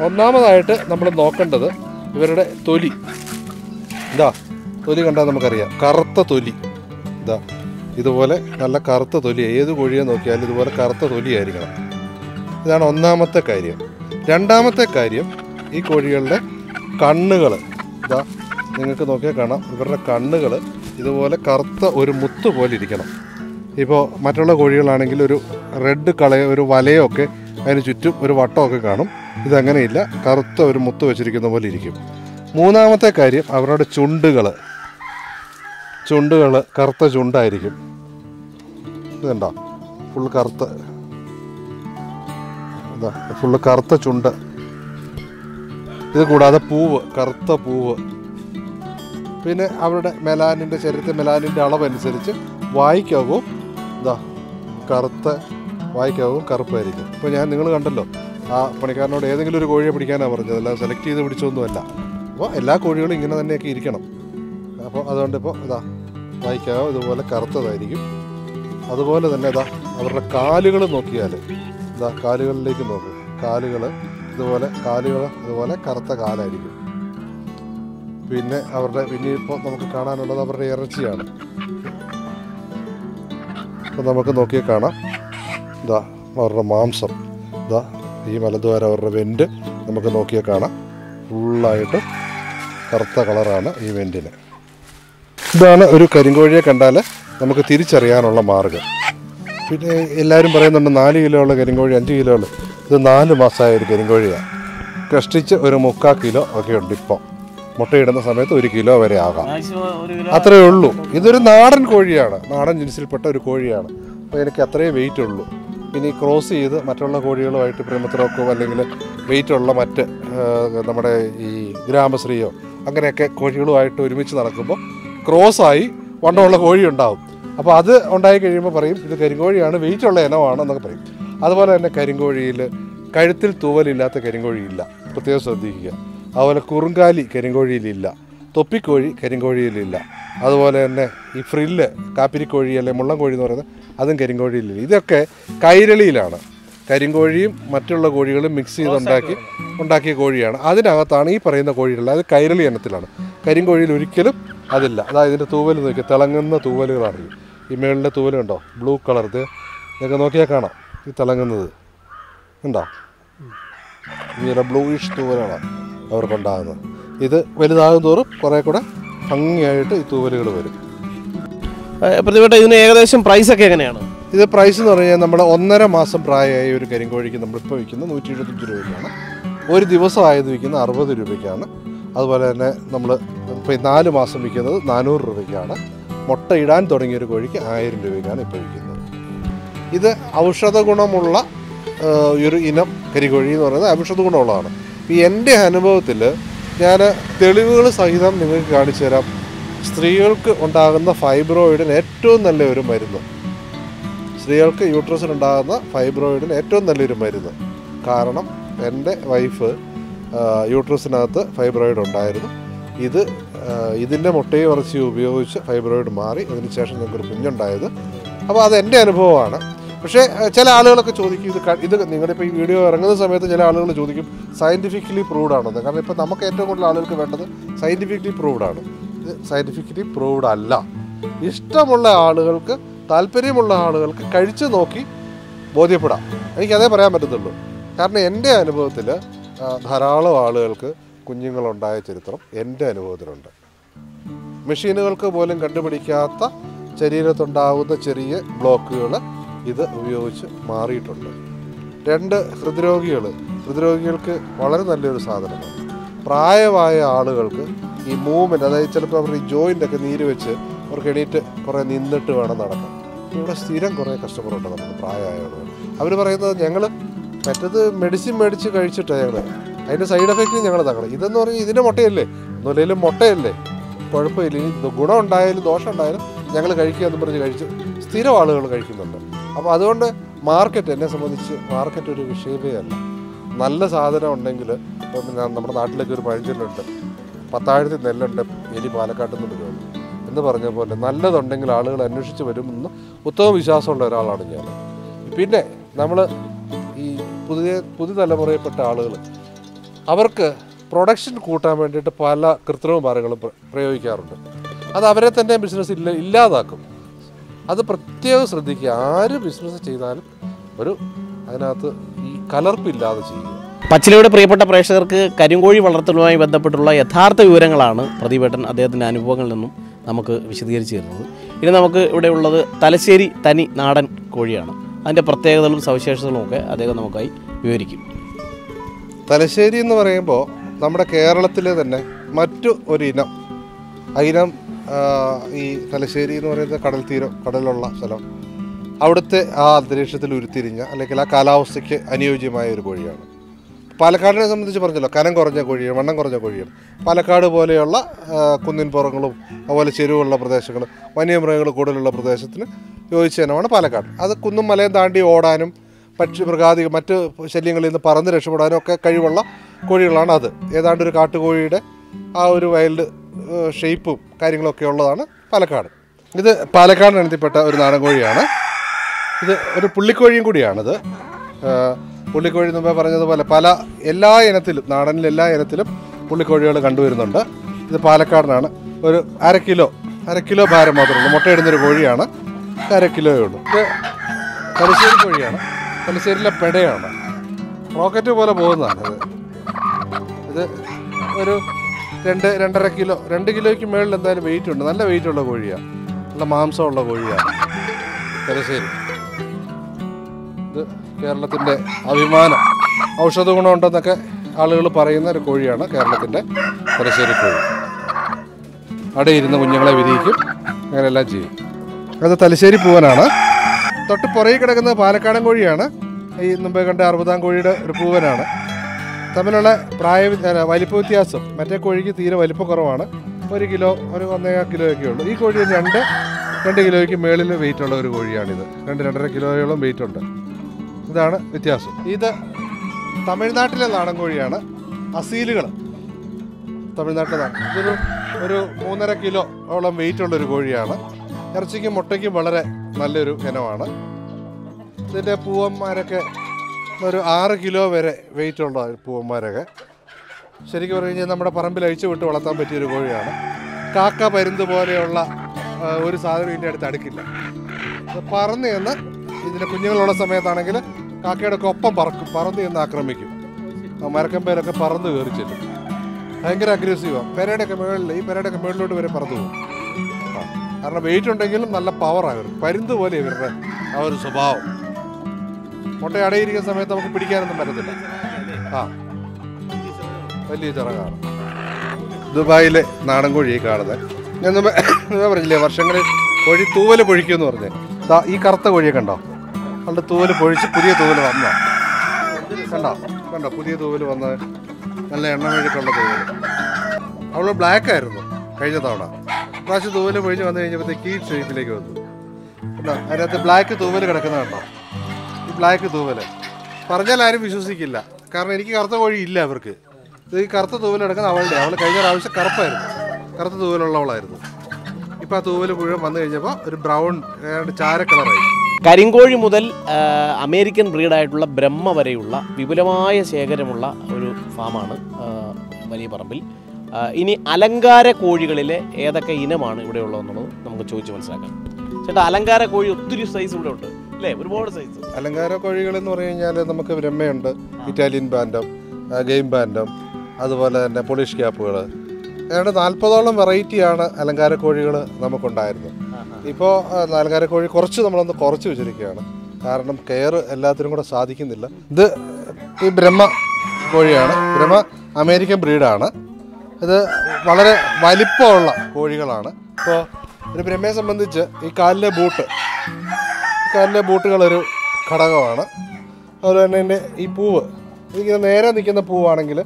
ഒന്നാമതായിട്ട് നമ്മൾ നോക്കേണ്ടത് ഇവരുടെ തൊലി. ഇതാ തൊലി കണ്ടാൽ നമുക്കറിയാം. കറുത്ത തൊലി. ഇതാ ഇതുപോലെ നല്ല കറുത്ത തൊലി. ഏത് കോഴിയെ നോക്കിയാലും ഇതുപോലെ കറുത്ത തൊലി ആയിരിക്കണം ഇതാണ് ഒന്നാമത്തെ കാര്യം. രണ്ടാമത്തെ കാര്യം ഈ കോഴികളുടെ കണ്ണുകൾ ഇതാ നിങ്ങൾക്ക് നോക്കിയാൽ കാണാം. ഇവരുടെ കണ്ണുകൾ ഇതുപോലെ കറുത്ത ഒരു മുത്ത് പോലെ ഇരിക്കണം. ഇപ്പോൾ മറ്റുള്ള കോഴികളാണെങ്കിൽ ഒരു റെഡ് കളയോ ഒരു വലയോ ഒക്കെ അതിന് ചുറ്റും ഒരു വട്ടമൊക്കെ കാണും. ഇതങ്ങനെയില്ല. കറുത്ത ഒരു മുത്ത് വെച്ചിരിക്കുന്ന പോലെ ഇരിക്കും. മൂന്നാമത്തെ കാര്യം അവരുടെ ചുണ്ടുകൾ ചുണ്ടുകൾ കറുത്ത ചുണ്ടായിരിക്കും. ഇതുണ്ടോ ഫുൾ കറുത്ത. ഇതാ ഫുള്ള് കറുത്ത ചുണ്ട്. ഇത് കൂടാതെ പൂവ് കറുത്ത പൂവ്. പിന്നെ അവരുടെ മെലാനിന്റെ ശരീരത്തിൽ മെലാനിന്റെ അളവനുസരിച്ച് വായിക്കാവും. ഇതാ കറുത്ത വായിക്കാവും കറുപ്പായിരിക്കും. ഇപ്പോൾ ഞാൻ നിങ്ങൾ കണ്ടല്ലോ ആ പണിക്കാരനോട് ഏതെങ്കിലും ഒരു കോഴിയെ പിടിക്കാനാണ് പറഞ്ഞത്. അല്ല സെലക്ട് ചെയ്ത് പിടിച്ചൊന്നുമല്ല. അപ്പോൾ എല്ലാ കോഴികളും ഇങ്ങനെ തന്നെയൊക്കെ ഇരിക്കണം. അപ്പോൾ അതുകൊണ്ട് ഇപ്പോൾ ഇതാ വായിക്കാവും ഇതുപോലെ കറുത്തതായിരിക്കും. അതുപോലെ തന്നെ ഇതാ അവരുടെ കാലുകൾ നോക്കിയാൽ ഇതാ കാലുകളിലേക്ക് നോക്കും. കാലുകൾ ഇതുപോലെ കാലുകൾ ഇതുപോലെ കറുത്ത കാലായിരിക്കും. പിന്നെ അവരുടെ പിന്നെ ഇപ്പോൾ നമുക്ക് കാണാനുള്ളത് അവരുടെ ഇറച്ചിയാണ്. അപ്പോൾ നമുക്ക് നോക്കിയാൽ കാണാം. ഇതാ അവരുടെ മാംസം. ഇതാ ഈ മലദ്വാരം അവരുടെ വെന്റ് നമുക്ക് നോക്കിയാൽ കാണാം. ഫുള്ളായിട്ട് കറുത്ത കളറാണ് ഈ വെന്റിന്. ഇതാണ് ഒരു കരിങ്കോഴിയെ കണ്ടാൽ നമുക്ക് തിരിച്ചറിയാനുള്ള മാർഗം. പിന്നെ എല്ലാവരും പറയുന്നുണ്ട് നാല് കിലോ ഉള്ള കരിങ്കോഴി അഞ്ച് കിലോ ഉള്ളു. ഇത് നാല് മാസമായ ഒരു കരിങ്കോഴിയാണ്. കഷ്ടിച്ച് ഒരു മുക്കാൽ കിലോ ഒക്കെ ഉണ്ട് ഇപ്പോൾ മുട്ടയിടുന്ന സമയത്ത് ഒരു കിലോ വരെ ആകാം. അത്രയേ ഉള്ളൂ. ഇതൊരു നാടൻ കോഴിയാണ്. നാടൻ ജിൻസിൽപ്പെട്ട ഒരു കോഴിയാണ്. അപ്പോൾ എനിക്ക് അത്രയേ വെയിറ്റ് ഉള്ളൂ. ഇനി ക്രോസ് ചെയ്ത് മറ്റുള്ള കോഴികളുമായിട്ട് പ്രേമത്തിലൊക്കെ അല്ലെങ്കിൽ വെയിറ്റ് ഉള്ള മറ്റ് നമ്മുടെ ഈ ഗ്രാമശ്രീയോ അങ്ങനെയൊക്കെ കോഴികളുമായിട്ട് ഒരുമിച്ച് നടക്കുമ്പോൾ ക്രോസായി വണ്ണമുള്ള കോഴി ഉണ്ടാവും. അപ്പോൾ അത് ഉണ്ടായി കഴിയുമ്പോൾ പറയും ഇത് കരിങ്കോഴിയാണ് വെയിറ്റ് ഉള്ള ഇനമാണ് എന്നൊക്കെ പറയും. അതുപോലെ തന്നെ കരിങ്കോഴിയിൽ കഴുത്തിൽ തൂവലില്ലാത്ത കരിങ്കോഴിയില്ല. പ്രത്യേകം ശ്രദ്ധിക്കുക. അതുപോലെ കുറുങ്കാലി കരിങ്കോഴിയിലില്ല. തൊപ്പിക്കോഴി കരിങ്കോഴിയിലില്ല. അതുപോലെ തന്നെ ഈ ഫ്രില്ല് കാപ്പിരിക്കോഴി അല്ലെ മുള്ളൻകോഴി എന്ന് പറയുന്നത് അതും കരിങ്കോഴിയിലില്ല. ഇതൊക്കെ കൈരളിയിലാണ്. കരിങ്കോഴിയും മറ്റുള്ള കോഴികളും മിക്സ് ചെയ്ത് ഉണ്ടാക്കി ഉണ്ടാക്കിയ കോഴിയാണ്. അതിനകത്താണ് ഈ പറയുന്ന കോഴികൾ അത് കൈരളി ഇനത്തിലാണ്. കരിങ്കോഴിയിൽ ഒരിക്കലും അതില്ല. അതായത് ഇതിന്റെ തൂവൽ നോക്കി തിളങ്ങുന്ന തൂവലുകളാണ് ഈ. മേളിലെ തൂവൽ കണ്ടോ? ബ്ലൂ കളർ ഇത്. ഇതൊക്കെ നോക്കിയാൽ കാണാം. ഈ തിളങ്ങുന്നത്. ഉണ്ടോ ഇങ്ങനെ ബ്ലൂയിഷ് തൂവലുകളാണ് അവർക്കുണ്ടാകുന്നത്. ഇത് വലുതാകും തോറും കുറേ കൂടെ ഭംഗിയായിട്ട് ഈ തൂവലുകൾ വരും. പ്രതിപേട്ട ഇതിന് ഏകദേശം പ്രൈസ് ഒക്കെ എങ്ങനെയാണ്? ഇത് പ്രൈസ് എന്ന് പറഞ്ഞാൽ നമ്മൾ ഒന്നര മാസം പ്രായമായ ഒരു കരിങ്കോഴിക്ക് നമ്മളിപ്പോൾ വിൽക്കുന്നത് നൂറ്റി എഴുപത്തഞ്ച് രൂപയ്ക്കാണ്. ഒരു ദിവസം ആയത് വിൽക്കുന്നത് അറുപത് രൂപയ്ക്കാണ്. അതുപോലെ തന്നെ നമ്മൾ ഇപ്പോൾ നാല് മാസം വിൽക്കുന്നത് നാനൂറ് രൂപയ്ക്കാണ്. മുട്ട ഇടാൻ തുടങ്ങിയ ഒരു കോഴിക്ക് ആയിരം രൂപയ്ക്കാണ് ഇപ്പോൾ വിൽക്കുന്നത്. ഇത് ഔഷധ ഗുണമുള്ള ഒരു ഇനം കരികോഴി എന്ന് പറയുന്നത് ഔഷധ ഗുണമുള്ളതാണ്. ഈ എന്റെ അനുഭവത്തിൽ ഞാൻ തെളിവുകൾ സഹിതം നിങ്ങൾക്ക് കാണിച്ചു തരാം. സ്ത്രീകൾക്ക് ഉണ്ടാകുന്ന ഫൈബ്രോയിഡിന് ഏറ്റവും നല്ല ഒരു മരുന്ന്. സ്ത്രീകൾക്ക് യൂട്രസിനുണ്ടാകുന്ന ഫൈബ്രോയിഡിന് ഏറ്റവും നല്ലൊരു മരുന്ന്. കാരണം എന്റെ വൈഫ് യൂട്രസിനകത്ത് ഫൈബ്രോയിഡ് ഉണ്ടായിരുന്നു. ഇത് ഇതിന്റെ മുട്ടയും ഇറച്ചിയും ഉപയോഗിച്ച് ഫൈബ്രോയിഡ് മാറി. അതിനുശേഷം ഞങ്ങൾക്കൊരു കുഞ്ഞുണ്ടായത്. അപ്പോൾ അത് എന്റെ അനുഭവമാണ്. പക്ഷേ ചില ആളുകളൊക്കെ ചോദിക്കും ഇത് ഇത് നിങ്ങളുടെ ഇപ്പോൾ ഈ വീഡിയോ ഇറങ്ങുന്ന സമയത്ത് ചില ആളുകൾ ചോദിക്കും സയന്റിഫിക്കലി പ്രൂവ്ഡ് ആണെന്ന് കാരണം ഇപ്പോൾ നമുക്ക് ഏറ്റവും കൂടുതൽ ആളുകൾക്ക് വേണ്ടത് സയന്റിഫിക്കലി പ്രൂവ്ഡ് ആണ്. ഇത് സയന്റിഫിക്കലി പ്രൂവ്ഡ് അല്ല. ഇഷ്ടമുള്ള ആളുകൾക്ക് താല്പര്യമുള്ള ആളുകൾക്ക് കഴിച്ച് നോക്കി ബോധ്യപ്പെടാം. എനിക്കതേ പറയാൻ പറ്റത്തുള്ളൂ. കാരണം എന്റെ അനുഭവത്തിൽ ധാരാളം ആളുകൾക്ക് കുഞ്ഞുങ്ങളുണ്ടായ ചരിത്രം എന്റെ അനുഭവത്തിലുണ്ട്. മെഷീനുകൾക്ക് പോലും കണ്ടുപിടിക്കാത്ത ശരീരത്തുണ്ടാവുന്ന ചെറിയ ബ്ലോക്കുകൾ ഇത് ഉപയോഗിച്ച് മാറിയിട്ടുണ്ട്. രണ്ട് ഹൃദ്രോഗികൾ ഹൃദ്രോഗികൾക്ക് വളരെ നല്ലൊരു സാധനമാണ്. പ്രായമായ ആളുകൾക്ക് ഈ മൂവ്മെന്റ് അതായത് ചിലപ്പോൾ അവർ ഈ ജോയിന്റൊക്കെ നീര് വെച്ച് അവർക്ക് എണീറ്റ് കുറേ നിന്നിട്ട് വേണം നടക്കാൻ. ഇവിടെ സ്ഥിരം കുറേ കസ്റ്റമറുണ്ട് നമുക്ക് പ്രായമായ അവർ പറയുന്നത് ഞങ്ങൾ മറ്റത് മെഡിസിൻ മേടിച്ച് കഴിച്ചിട്ടാണ് ഞങ്ങൾ അതിന്റെ സൈഡ് എഫക്റ്റ് ഞങ്ങൾ തക്കണം ഇതെന്ന് പറഞ്ഞാൽ ഇതിന്റെ മുട്ടയല്ലേ? ഒന്നുമില്ലെങ്കിലും മുട്ടയല്ലേ? കുഴപ്പമില്ല. ഇനി ഗുണമുണ്ടായാലും ദോഷം ഉണ്ടായാലും ഞങ്ങൾ കഴിക്കുക എന്ന് പറഞ്ഞ് കഴിച്ച് സ്ഥിരം ആളുകൾ കഴിക്കുന്നുണ്ട്. അപ്പോൾ അതുകൊണ്ട് മാർക്കറ്റ് എന്നെ സംബന്ധിച്ച് മാർക്കറ്റ് ഒരു വിഷയമേ അല്ല. നല്ല സാധനം ഉണ്ടെങ്കിൽ ഇപ്പം നമ്മുടെ നാട്ടിലേക്ക് ഒരു പഴഞ്ചൊല്ലുണ്ട്. പത്താഴത്തിൽ നെല്ലുണ്ട് എലി പാലക്കാട്ടിൽ നിന്ന് വരുമെന്ന് എന്ന് പറഞ്ഞ പോലെ നല്ലതുണ്ടെങ്കിൽ ആളുകൾ അന്വേഷിച്ച് വരുമെന്ന് ഉത്തമ വിശ്വാസമുള്ള ഒരാളാണ് ഞാൻ. പിന്നെ നമ്മൾ ഈ പുതിയ പുതിയ പുതുതലമുറയിൽപ്പെട്ട ആളുകൾ അവർക്ക് പ്രൊഡക്ഷൻ കൂട്ടാൻ വേണ്ടിയിട്ട് പല കൃത്രിമ മാർഗങ്ങളും പ്രയോഗിക്കാറുണ്ട്. അത് അവരെ തന്നെ ബിസിനസ് ഇല്ല ഇല്ലാതാക്കും. അത് പ്രത്യേകം ശ്രദ്ധിക്കുക. ആര് ബിസിനസ് ചെയ്താലും ഒരു അതിനകത്ത് ഈ കലർപ്പില്ലാതെ ചെയ്യുക. പച്ചിലയുടെ പ്രിയപ്പെട്ട പ്രേക്ഷകർക്ക് കരിങ്കോഴി വളർത്തലുമായി ബന്ധപ്പെട്ടുള്ള യഥാർത്ഥ വിവരങ്ങളാണ് പ്രദീപേട്ടൻ അദ്ദേഹത്തിന്റെ അനുഭവങ്ങളിൽ നിന്നും നമുക്ക് വിശദീകരിച്ച് തരുന്നത്. ഇനി നമുക്ക് ഇവിടെ ഉള്ളത് തലശ്ശേരി തനി നാടൻ കോഴിയാണ്. അതിന്റെ പ്രത്യേകതകളും സവിശേഷതകളും ഒക്കെ അദ്ദേഹം നമുക്കായി വിവരിക്കും. തലശ്ശേരി എന്ന് പറയുമ്പോൾ നമ്മുടെ കേരളത്തിലെ തന്നെ മറ്റു ഒരു ഇനം ആ ഇനം ഈ തലശ്ശേരി എന്ന് പറയുന്നത് കടൽ തീരം കടലുള്ള സ്ഥലം. അവിടുത്തെ ആ അന്തരീക്ഷത്തിൽ ഉരുത്തിരിഞ്ഞ അല്ലെങ്കിൽ ആ കാലാവസ്ഥയ്ക്ക് അനുയോജ്യമായ ഒരു കോഴിയാണ്. പാലക്കാടിനെ സംബന്ധിച്ച് പറഞ്ഞല്ലോ കനം കുറഞ്ഞ കോഴിയാണ് വണ്ണം കുറഞ്ഞ കോഴിയാണ് പാലക്കാട് പോലെയുള്ള കുന്നിൻ പുറങ്ങളും അതുപോലെ ചെരുവുള്ള പ്രദേശങ്ങൾ വന്യമൃഗങ്ങൾ കൂടുതലുള്ള പ്രദേശത്തിന് യോജിച്ച പാലക്കാട്. അത് കുന്നും മലയും താണ്ടി ഓടാനും പക്ഷി മൃഗാദി മറ്റ് ശല്യങ്ങളിൽ നിന്ന് പറന്ന് രക്ഷപ്പെടാനും ഒക്കെ കഴിവുള്ള കോഴികളാണ് അത്. ഏതാണ്ട് ഒരു കാട്ടുകോഴിയുടെ ആ ഒരു വൈൽഡ് ഷേപ്പും കാര്യങ്ങളൊക്കെ ഉള്ളതാണ് പാലക്കാട്. ഇത് പാലക്കാട് ഇനത്തിൽപ്പെട്ട ഒരു നാടൻ കോഴിയാണ് ഇത് ഒരു പുള്ളിക്കോഴിയും കൂടിയാണിത്. പുള്ളിക്കോഴി മുമ്പേ പറഞ്ഞതുപോലെ പല എല്ലാ ഇനത്തിലും നാടനിൽ എല്ലാ ഇനത്തിലും പുള്ളിക്കോഴികൾ കണ്ടുവരുന്നുണ്ട്. ഇത് പാലക്കാടിനാണ്. ഒരു അര കിലോ അര കിലോ ഭാരം മാത്രമേ മുട്ടയിടുന്നൊരു കോഴിയാണ്. അര കിലോയേ ഉള്ളൂ. ഇത് തലശ്ശേരി കോഴിയാണ്. തലശ്ശേരിയിലെ പെടയാണ്. റോക്കറ്റ് പോലെ പോകുന്നതാണ് ഇത്. ഇത് ഒരു രണ്ട് രണ്ടര കിലോ രണ്ട് കിലോയ്ക്ക് മുകളിൽ എന്തായാലും വെയിറ്റ് ഉണ്ട്. നല്ല വെയിറ്റ് ഉള്ള കോഴിയാണ് നല്ല മാംസമുള്ള കോഴിയാണ് തലശ്ശേരി ഇത് കേരളത്തിന്റെ അഭിമാനം. ഔഷധ ഗുണമുണ്ടെന്നൊക്കെ ആളുകൾ പറയുന്ന ഒരു കോഴിയാണ് കേരളത്തിന്റെ തലശ്ശേരി കോഴി. അവിടെ ഇരുന്ന് കുഞ്ഞുങ്ങളെ വിരിയിക്കും അങ്ങനെയെല്ലാം ചെയ്യും. അത് തലശ്ശേരി പൂവനാണ്. തൊട്ട് പുറകിൽ കിടക്കുന്നത് പാലക്കാടൻ കോഴിയാണ്. ഈ മുമ്പേ കണ്ട അറുപതാം കോഴിയുടെ ഒരു പൂവനാണ്. തമ്മിലുള്ള പ്രായ വലിപ്പ വ്യത്യാസം. മറ്റേ കോഴിക്ക് തീരെ വലിപ്പം കുറവാണ്. ഒരു കിലോ ഒരു ഒന്നേകാൽ കിലോയൊക്കെ ഉള്ളൂ. ഈ കോഴി രണ്ട് രണ്ട് കിലോയ്ക്ക് മേളിൽ വെയിറ്റ് ഉള്ള ഒരു കോഴിയാണിത്. രണ്ട് രണ്ടര കിലോയോളം വെയിറ്റ് ഉണ്ട്. ഇതാണ് വ്യത്യാസം. ഇത് തമിഴ്നാട്ടിലെ നാടൻ കോഴിയാണ്. അസീലുകൾ തമിഴ്നാട്ടിലെ നാടൻ. ഇതൊരു ഒരു മൂന്നര കിലോ ഓളം വെയിറ്റ് ഉള്ള ഒരു കോഴിയാണ്. ഇറച്ചിക്കും മുട്ടയ്ക്കും വളരെ നല്ലൊരു ഇനമാണ്. ഇതിന്റെ പൂവന്മാരൊക്കെ ഒരു ആറ് കിലോ വരെ വെയിറ്റ് ഉള്ള പൂവന്മാരൊക്കെ. ശരിക്കും പറഞ്ഞു കഴിഞ്ഞാൽ നമ്മുടെ പറമ്പിൽ അഴിച്ചു വിട്ട് വളർത്താൻ പറ്റിയൊരു കോഴിയാണ്. കാക്ക പരുന്ത് പോലെയുള്ള ഒരു സാധനം ഇതിന്റെ അടുത്ത് അടുക്കില്ല. പറന്നു ചെന്ന് ഇതിന്റെ കുഞ്ഞുങ്ങളുള്ള സമയത്താണെങ്കിൽ കാക്കയുടെ ഒക്കെ ഒപ്പം പറക്കും പറന്ന് ചെന്ന് ആക്രമിക്കും. മരക്കമ്പയിലൊക്കെ പറന്ന് കയറി ചെല്ലും. ഭയങ്കര അഗ്രസീവാണ് പെരയുടെയൊക്കെ മുകളിൽ ഈ പെരയുടെയൊക്കെ മുകളിലോട്ട് വരെ പറന്നു പോകും. കാരണം വെയിറ്റ് ഉണ്ടെങ്കിലും നല്ല പവറാണ് ഇവർ പരുന്ത് പോലെ ഇവരുടെ ആ ഒരു സ്വഭാവം. മുട്ട അടയിരിക്കുന്ന സമയത്ത് നമുക്ക് പിടിക്കാനൊന്നും പറ്റത്തില്ല. ആ. വലിയ ചിറകാണ്. ദുബായിലെ നാടൻ കോഴി കാണുന്നത് ഞാൻ ഞാൻ പറഞ്ഞില്ലേ വർഷങ്ങളിൽ കോഴി തൂവൽ പൊഴിക്കുമെന്ന് പറഞ്ഞേ. ഈ കറുത്ത കോഴിയെ കണ്ടോ? അവളുടെ തൂവൽ പൊഴിച്ച് പുതിയ തൂവൽ വന്നോ കണ്ടോ? കണ്ടോ? പുതിയ തൂവൽ വന്നത് നല്ല എണ്ണ മെഴുക്കുള്ള തൂവൽ അവൾ ബ്ലാക്ക് ആയിരുന്നു കഴിഞ്ഞ തവണ. പ്രാവശ്യം തൂവൽ പൊഴിച്ച് വന്നു കഴിഞ്ഞപ്പോഴത്തേക്ക് ഈ ഷേപ്പിലേക്ക് വന്നു. കണ്ടോ? അതിനകത്ത് ബ്ലാക്ക് തൂവൽ കിടക്കുന്ന കണ്ടോ? ബ്ലാക്ക് തൂവൽ. പറഞ്ഞാൽ ആരും വിശ്വസിക്കില്ല. കാരണം എനിക്ക് കറുത്ത കോഴി ഇല്ല അവർക്ക്. ഇത് ഈ കറുത്ത തൂവൽ എടുക്കുന്ന അവളുടെ. അവൾ കഴിഞ്ഞ പ്രാവശ്യം കറുപ്പായിരുന്നു. കറുത്ത തൂവലുള്ളവളായിരുന്നു. ഇപ്പം ആ തൂവൽ മുഴുവൻ വന്നു കഴിഞ്ഞപ്പോൾ ഒരു ബ്രൗൺ ചാര കളറായി. കരിങ്കോഴി മുതൽ അമേരിക്കൻ ബ്രീഡായിട്ടുള്ള ബ്രഹ്മ വരെയുള്ള വിപുലമായ ശേഖരമുള്ള ഒരു ഫാമാണ് വലിയ പറമ്പിൽ. ഇനി അലങ്കാര കോഴികളിലെ ഏതൊക്കെ ഇനമാണ് ഇവിടെ ഉള്ളതെന്നുള്ളത് നമുക്ക് ചോദിച്ച് മനസ്സിലാക്കാം. ചേട്ടാ അലങ്കാര കോഴി ഒത്തിരി സൈസ് ഇവിടെ ഉണ്ട്. അല്ലേ? ഒരുപാട് സൈസ് അലങ്കാര കോഴികൾ എന്ന് പറഞ്ഞു കഴിഞ്ഞാൽ നമുക്ക് ബ്രഹ്മയുണ്ട് ഇറ്റാലിയൻ ബാൻഡം ഗെയിം ബാൻഡം അതുപോലെ തന്നെ പോളിഷ് ക്യാപ്പുകൾ ഏതാണ്ട് നാൽപ്പതോളം വെറൈറ്റിയാണ് അലങ്കാര കോഴികൾ നമുക്കുണ്ടായിരുന്നത്. ഇപ്പോൾ അലങ്കാര കോഴി കുറച്ച് നമ്മളൊന്ന് കുറച്ച് വെച്ചിരിക്കുകയാണ്. കാരണം കെയർ എല്ലാത്തിനും കൂടെ സാധിക്കുന്നില്ല. ഇത് ഈ ബ്രഹ്മ കോഴിയാണ്. ബ്രഹ്മ അമേരിക്കൻ ബ്രീഡാണ്. ഇത് വളരെ വലിപ്പമുള്ള കോഴികളാണ്. ഇപ്പോൾ ഒരു ബ്രഹ്മയെ സംബന്ധിച്ച് ഈ കാലിലെ ബൂട്ട് കാലിലെ ബൂട്ടുകളൊരു ഘടകമാണ്. അതുപോലെ തന്നെ എന്റെ ഈ പൂവ് ഇതിങ്ങനെ നേരെ നിൽക്കുന്ന പൂവാണെങ്കിൽ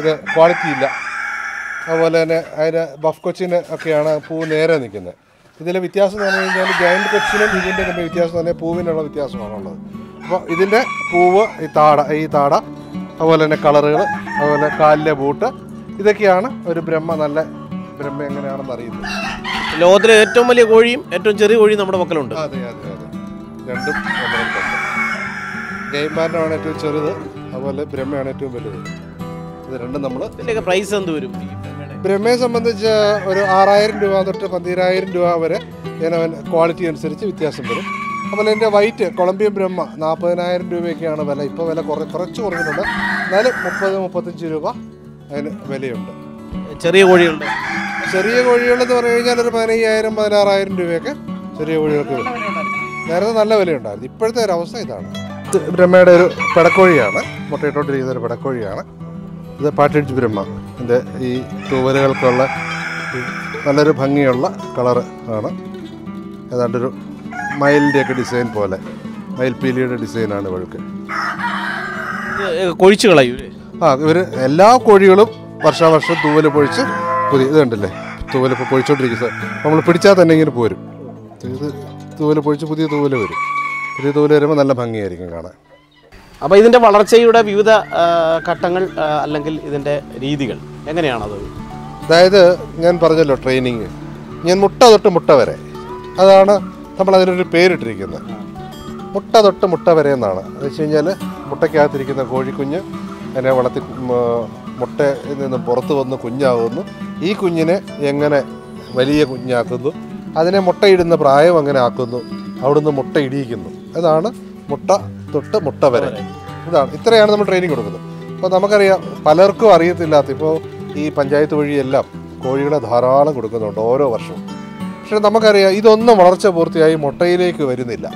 ഇത് ക്വാളിറ്റി ഇല്ല. അതുപോലെ തന്നെ അതിന് ബഫ് കൊച്ചിന് ഒക്കെയാണ് പൂവ് നേരെ നിൽക്കുന്നത്. ഇതിലെ വ്യത്യാസം എന്ന് പറഞ്ഞു കഴിഞ്ഞാൽ ജയന്റ് കൊച്ചിനും ഇതിന്റെ തമ്മിൽ വ്യത്യാസം തന്നെ പൂവിനുള്ള വ്യത്യാസമാണുള്ളത് അപ്പോൾ ഇതിന്റെ പൂവ് ഈ താട ഈ താട അതുപോലെ തന്നെ കളറുകൾ അതുപോലെ കാലിലെ ബൂട്ട് ഇതൊക്കെയാണ് ഒരു ബ്രഹ്മ നല്ല ബ്രഹ്മ എങ്ങനെയാണെന്ന് അറിയുന്നത്. ലോകത്തിലെ ഏറ്റവും വലിയ കോഴിയും ഏറ്റവും ചെറിയ കോഴിയും നമ്മുടെ മക്കളുണ്ട് അതെ അതെ അതെ. രണ്ടും നമ്മുടെ അടുത്തുണ്ട് ഗെയിം ബാൻഡാണ് ഏറ്റവും ചെറുത് അതുപോലെ ബ്രഹ്മയാണ് ഏറ്റവും വലുത്. ഇത് രണ്ടും നമ്മൾ ഇതിന്റെയൊക്കെ പ്രൈസ് എന്ത് വരും? ബ്രഹ്മയെ സംബന്ധിച്ച് ഒരു ആറായിരം രൂപ തൊട്ട് പന്തിരായിരം രൂപ വരെ ഞാനവൻ ക്വാളിറ്റി അനുസരിച്ച് വ്യത്യാസം വരും. അതുപോലെ എന്റെ വൈറ്റ് കൊളംബിയൻ ബ്രഹ്മ നാൽപ്പതിനായിരം രൂപയൊക്കെയാണ് വില. ഇപ്പോൾ വില കുറ കുറച്ച് കുറഞ്ഞിട്ടുണ്ട്. എന്നാലും മുപ്പത് മുപ്പത്തഞ്ച് രൂപ അതിന് വിലയുണ്ട്. ചെറിയ കോഴികളുണ്ട് ചെറിയ കോഴികളെന്ന് പറഞ്ഞു കഴിഞ്ഞാൽ ഒരു പതിനയ്യായിരം പതിനാറായിരം രൂപയൊക്കെ ചെറിയ കോഴികൾക്ക് വരും നേരത്തെ നല്ല വിലയുണ്ടായിരുന്നു. ഇപ്പോഴത്തെ ഒരു അവസ്ഥ ഇതാണ്. ഇത് ബ്രഹ്മയുടെ ഒരു പടക്കോഴിയാണ്. മുട്ടയിട്ടോണ്ടിരിക്കുന്ന ഒരു പടക്കോഴിയാണ്. ഇത് പാട്ടിടിച്ച് ബ്രഹ്മ. ഇതിന്റെ ഈ തൂവലുകൾക്കുള്ള നല്ലൊരു ഭംഗിയുള്ള കളറ് ആണ്. ഏതാണ്ടൊരു മയിലിന്റെയൊക്കെ ഡിസൈൻ പോലെ. മയിൽപ്പീലിയുടെ ഡിസൈനാണ് ഇവൾക്ക്. കൊഴിച്ച് കളയൂ അല്ലേ? ആ ഇവർ എല്ലാ കോഴികളും വർഷാവർഷം തൂവൽ പൊഴിച്ച് പുതിയ ഇത് കണ്ടില്ലേ? തൂവൽ ഇപ്പോൾ സാർ നമ്മൾ പിടിച്ചാൽ തന്നെ ഇങ്ങനെ പോരും. ഇത് തൂവൽ പൊഴിച്ച് പുതിയ തൂവൽ വരും. പുതിയ തൂവൽ വരുമ്പോൾ നല്ല ഭംഗിയായിരിക്കും കാണാൻ. അപ്പോൾ ഇതിന്റെ വളർച്ചയുടെ വിവിധ ഘട്ടങ്ങൾ അല്ലെങ്കിൽ ഇതിന്റെ രീതികൾ എങ്ങനെയാണത് അതായത് ഞാൻ പറഞ്ഞല്ലോ ട്രെയിനിങ് ഞാൻ മുട്ട തൊട്ട് മുട്ട വരെ. അതാണ് നമ്മൾ അതിനൊരു പേരിട്ടിരിക്കുന്നത്. മുട്ട തൊട്ട് മുട്ട വരെ എന്നാണ്. എന്ന് വെച്ച് കഴിഞ്ഞാൽ മുട്ടയ്ക്കകത്തിരിക്കുന്ന കോഴിക്കുഞ്ഞ് അതിനെ വളർത്തി മുട്ടയിൽ നിന്ന് പുറത്ത് വന്ന് കുഞ്ഞാകുന്നു ഈ കുഞ്ഞിനെ എങ്ങനെ വലിയ കുഞ്ഞാക്കുന്നു? അതിനെ മുട്ടയിടുന്ന പ്രായം അങ്ങനെ ആക്കുന്നു. അവിടുന്ന് മുട്ട ഇടിയിക്കുന്നു. അതാണ് മുട്ട തൊട്ട് മുട്ട വരെ. ഇതാണ്. ഇത്രയാണ് നമ്മൾ ട്രെയിനിങ് കൊടുക്കുന്നത്. അപ്പോൾ നമുക്കറിയാം പലർക്കും അറിയത്തില്ലാത്ത ഇപ്പോൾ ഈ പഞ്ചായത്ത് വഴിയെല്ലാം കോഴികളെ ധാരാളം കൊടുക്കുന്നുണ്ട് ഓരോ വർഷവും. പക്ഷേ നമുക്കറിയാം ഇതൊന്നും വളർച്ച പൂർത്തിയായി മുട്ടയിലേക്ക് വരുന്നില്ല.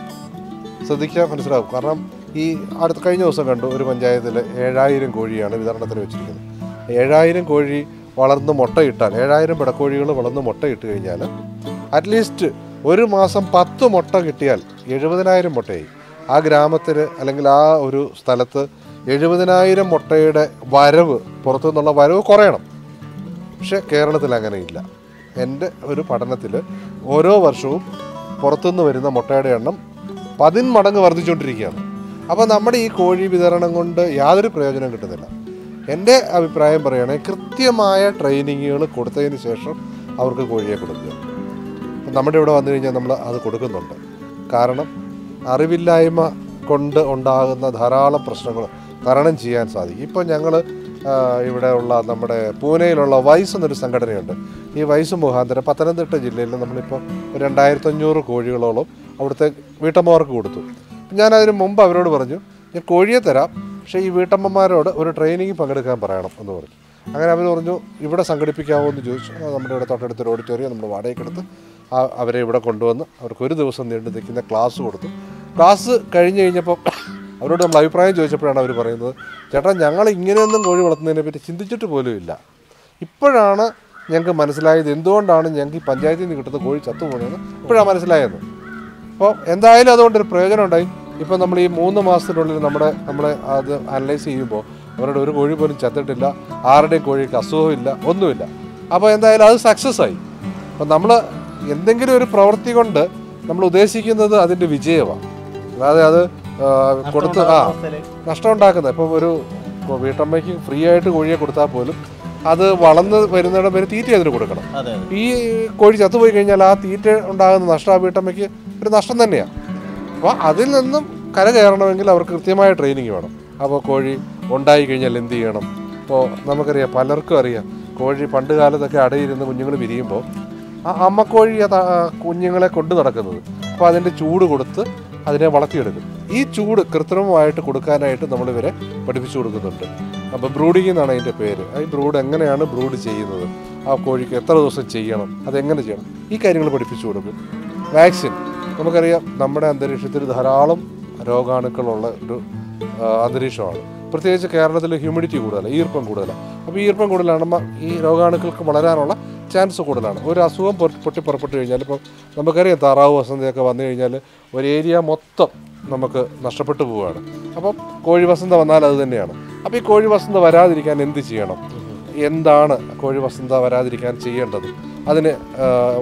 ശ്രദ്ധിക്കാൻ മനസ്സിലാവും. കാരണം ഈ അടുത്ത കഴിഞ്ഞ ദിവസം കണ്ടു ഒരു പഞ്ചായത്തിൽ ഏഴായിരം കോഴിയാണ് വിതരണത്തിന് വെച്ചിരിക്കുന്നത്. ഏഴായിരം കോഴി വളർന്ന് മുട്ടയിട്ടാൽ ഏഴായിരം പിടക്കോഴികൾ വളർന്ന് മുട്ടയിട്ട് കഴിഞ്ഞാൽ അറ്റ്ലീസ്റ്റ് ഒരു മാസം പത്ത് മുട്ട കിട്ടിയാൽ എഴുപതിനായിരം മുട്ടയായി. ആ ഗ്രാമത്തിൽ അല്ലെങ്കിൽ ആ ഒരു സ്ഥലത്ത് എഴുപതിനായിരം മുട്ടയുടെ വരവ് പുറത്തു നിന്നുള്ള വരവ് കുറയണം. പക്ഷെ കേരളത്തിൽ അങ്ങനെയില്ല. എന്റെ ഒരു പഠനത്തിൽ ഓരോ വർഷവും പുറത്തുനിന്ന് വരുന്ന മുട്ടയുടെ എണ്ണം പതിന്മടങ്ങ് വർദ്ധിച്ചുകൊണ്ടിരിക്കുകയാണ്. അപ്പോൾ നമ്മുടെ ഈ കോഴി വിതരണം കൊണ്ട് യാതൊരു പ്രയോജനം കിട്ടുന്നില്ല. എന്റെ അഭിപ്രായം പറയുകയാണെങ്കിൽ കൃത്യമായ ട്രെയിനിങ്ങുകൾ കൊടുത്തതിന് ശേഷം അവർക്ക് കോഴിയെ കൊടുക്കുക. നമ്മുടെ ഇവിടെ വന്നു കഴിഞ്ഞാൽ നമ്മൾ അത് കൊടുക്കുന്നുണ്ട്. കാരണം അറിവില്ലായ്മ കൊണ്ട് ഉണ്ടാകുന്ന ധാരാളം പ്രശ്നങ്ങൾ തരണം ചെയ്യാൻ സാധിക്കും. ഇപ്പോൾ ഞങ്ങൾ ഇവിടെ ഉള്ള നമ്മുടെ പൂനെയിലുള്ള വൈസ് എന്നൊരു സംഘടനയുണ്ട്. ഈ വൈസ് മുഖാന്തരം പത്തനംതിട്ട ജില്ലയിൽ നമ്മളിപ്പോൾ ഒരു രണ്ടായിരത്തഞ്ഞൂറ് കോഴികളോളം അവിടുത്തെ വീട്ടമ്മമാർക്ക് കൊടുത്തു. ഞാനതിന് മുമ്പ് അവരോട് പറഞ്ഞു ഞാൻ കോഴിയെ തരാം പക്ഷേ ഈ വീട്ടമ്മമാരോട് ഒരു ട്രെയിനിങ് പങ്കെടുക്കാൻ പറയണം എന്ന് പറഞ്ഞു. അങ്ങനെ അവർ പറഞ്ഞു ഇവിടെ സംഘടിപ്പിക്കാമോ എന്ന് ചോദിച്ചു. നമ്മുടെ ഇവിടെ തൊട്ടടുത്തൊരു ഓഡിറ്റോറിയം നമ്മൾ വാടകയ്ക്കെടുത്ത് അവരെ ഇവിടെ കൊണ്ടുവന്ന് അവർക്ക് ഒരു ദിവസം നീണ്ടു നിൽക്കുന്ന ക്ലാസ് കൊടുത്തു. ക്ലാസ് കഴിഞ്ഞ് കഴിഞ്ഞപ്പോൾ അവരോട് നമ്മൾ അഭിപ്രായം ചോദിച്ചപ്പോഴാണ് അവർ പറയുന്നത് ചേട്ടാ ഞങ്ങൾ ഇങ്ങനെയൊന്നും കോഴി വളർത്തുന്നതിനെ പറ്റി ചിന്തിച്ചിട്ട് പോലും ഇല്ല. ഇപ്പോഴാണ് ഞങ്ങൾക്ക് മനസ്സിലായത് എന്തുകൊണ്ടാണ് ഞങ്ങൾക്ക് ഈ പഞ്ചായത്തിൽ നിന്ന് കിട്ടുന്ന കോഴി ചത്തുപോകുന്നതെന്ന് ഇപ്പോഴാണ് മനസ്സിലായത്. അപ്പോൾ എന്തായാലും അതുകൊണ്ടൊരു പ്രയോജനം ഉണ്ടായി ഇപ്പം നമ്മൾ ഈ മൂന്ന് മാസത്തിനുള്ളിൽ നമ്മുടെ നമ്മളെ അത് അനലൈസ് ചെയ്യുമ്പോൾ അവരുടെ ഒരു കോഴി പോലും ചത്തിട്ടില്ല ആരുടെയും കോഴിക്ക് അസുഖമില്ല ഒന്നുമില്ല. അപ്പോൾ എന്തായാലും അത് സക്സസ് ആയി അപ്പം നമ്മൾ എന്തെങ്കിലും ഒരു പ്രവൃത്തി കൊണ്ട് നമ്മൾ ഉദ്ദേശിക്കുന്നത് അതിന്റെ വിജയമാണ് അല്ലാതെ അത് കൊടുത്ത് ആ നഷ്ടം ഉണ്ടാക്കുന്നത് ഇപ്പം ഒരു വീട്ടമ്മയ്ക്ക് ഫ്രീ ആയിട്ട് കോഴിയെ കൊടുത്താൽ പോലും അത് വളർന്ന് വരുന്നിടം വരെ തീറ്റ അതിന് കൊടുക്കണം. ഈ കോഴി ചത്തുപോയി കഴിഞ്ഞാൽ ആ തീറ്റ ഉണ്ടാകുന്ന നഷ്ടം ആ വീട്ടമ്മയ്ക്ക് ഒരു നഷ്ടം തന്നെയാണ് അപ്പോൾ അതിൽ നിന്നും കര കയറണമെങ്കിൽ അവർക്ക് കൃത്യമായ ട്രെയിനിങ് വേണം. അപ്പോൾ കോഴി ഉണ്ടായി കഴിഞ്ഞാൽ എന്ത് ചെയ്യണം? ഇപ്പോൾ നമുക്കറിയാം പലർക്കും അറിയാം കോഴി പണ്ട് കാലത്തൊക്കെ അടയിരുന്ന് കുഞ്ഞുങ്ങൾ വിരിയുമ്പോൾ ആ അമ്മക്കോഴി കുഞ്ഞുങ്ങളെ കൊണ്ടു നടക്കുന്നത്. അപ്പോൾ അതിന്റെ ചൂട് കൊടുത്ത് അതിനെ വളർത്തിയെടുക്കും. ഈ ചൂട് കൃത്രിമമായിട്ട് കൊടുക്കാനായിട്ട് നമ്മളിവരെ പഠിപ്പിച്ചു കൊടുക്കുന്നുണ്ട്. അപ്പോൾ ബ്രൂഡിംഗ് എന്നാണ് അതിന്റെ പേര്. ഈ ബ്രൂഡ് എങ്ങനെയാണ് ബ്രൂഡ് ചെയ്യുന്നത്? ആ കോഴിക്ക് എത്ര ദിവസം ചെയ്യണം? അതെങ്ങനെ ചെയ്യണം? ഈ കാര്യങ്ങൾ പഠിപ്പിച്ചു കൊടുക്കും. വാക്സിൻ. നമുക്കറിയാം നമ്മുടെ അന്തരീക്ഷത്തിൽ ധാരാളം രോഗാണുക്കളുള്ള ഒരു അന്തരീക്ഷമാണ്. പ്രത്യേകിച്ച് കേരളത്തിൽ ഹ്യൂമിഡിറ്റി കൂടുതലാണ് ഈർപ്പം കൂടുതലാണ് അപ്പോൾ ഈർപ്പം കൂടുതലാണ് ഈ രോഗാണുക്കൾക്ക് വളരാനുള്ള ചാൻസ് കൂടുതലാണ്. ഒരു അസുഖം പൊട്ടി പൊട്ടി പുറപ്പെട്ട് കഴിഞ്ഞാൽ ഇപ്പോൾ നമുക്കറിയാം താറാവ് വസന്തയൊക്കെ വന്നു കഴിഞ്ഞാൽ ഒരു ഏരിയ മൊത്തം നമുക്ക് നഷ്ടപ്പെട്ടു പോവുകയാണ്. അപ്പം കോഴി വസന്ത വന്നാൽ അത് തന്നെയാണ്. അപ്പോൾ ഈ കോഴി വസന്ത വരാതിരിക്കാൻ എന്ത് ചെയ്യണം? എന്താണ് കോഴി വസന്ത വരാതിരിക്കാൻ ചെയ്യേണ്ടത്? അതിന്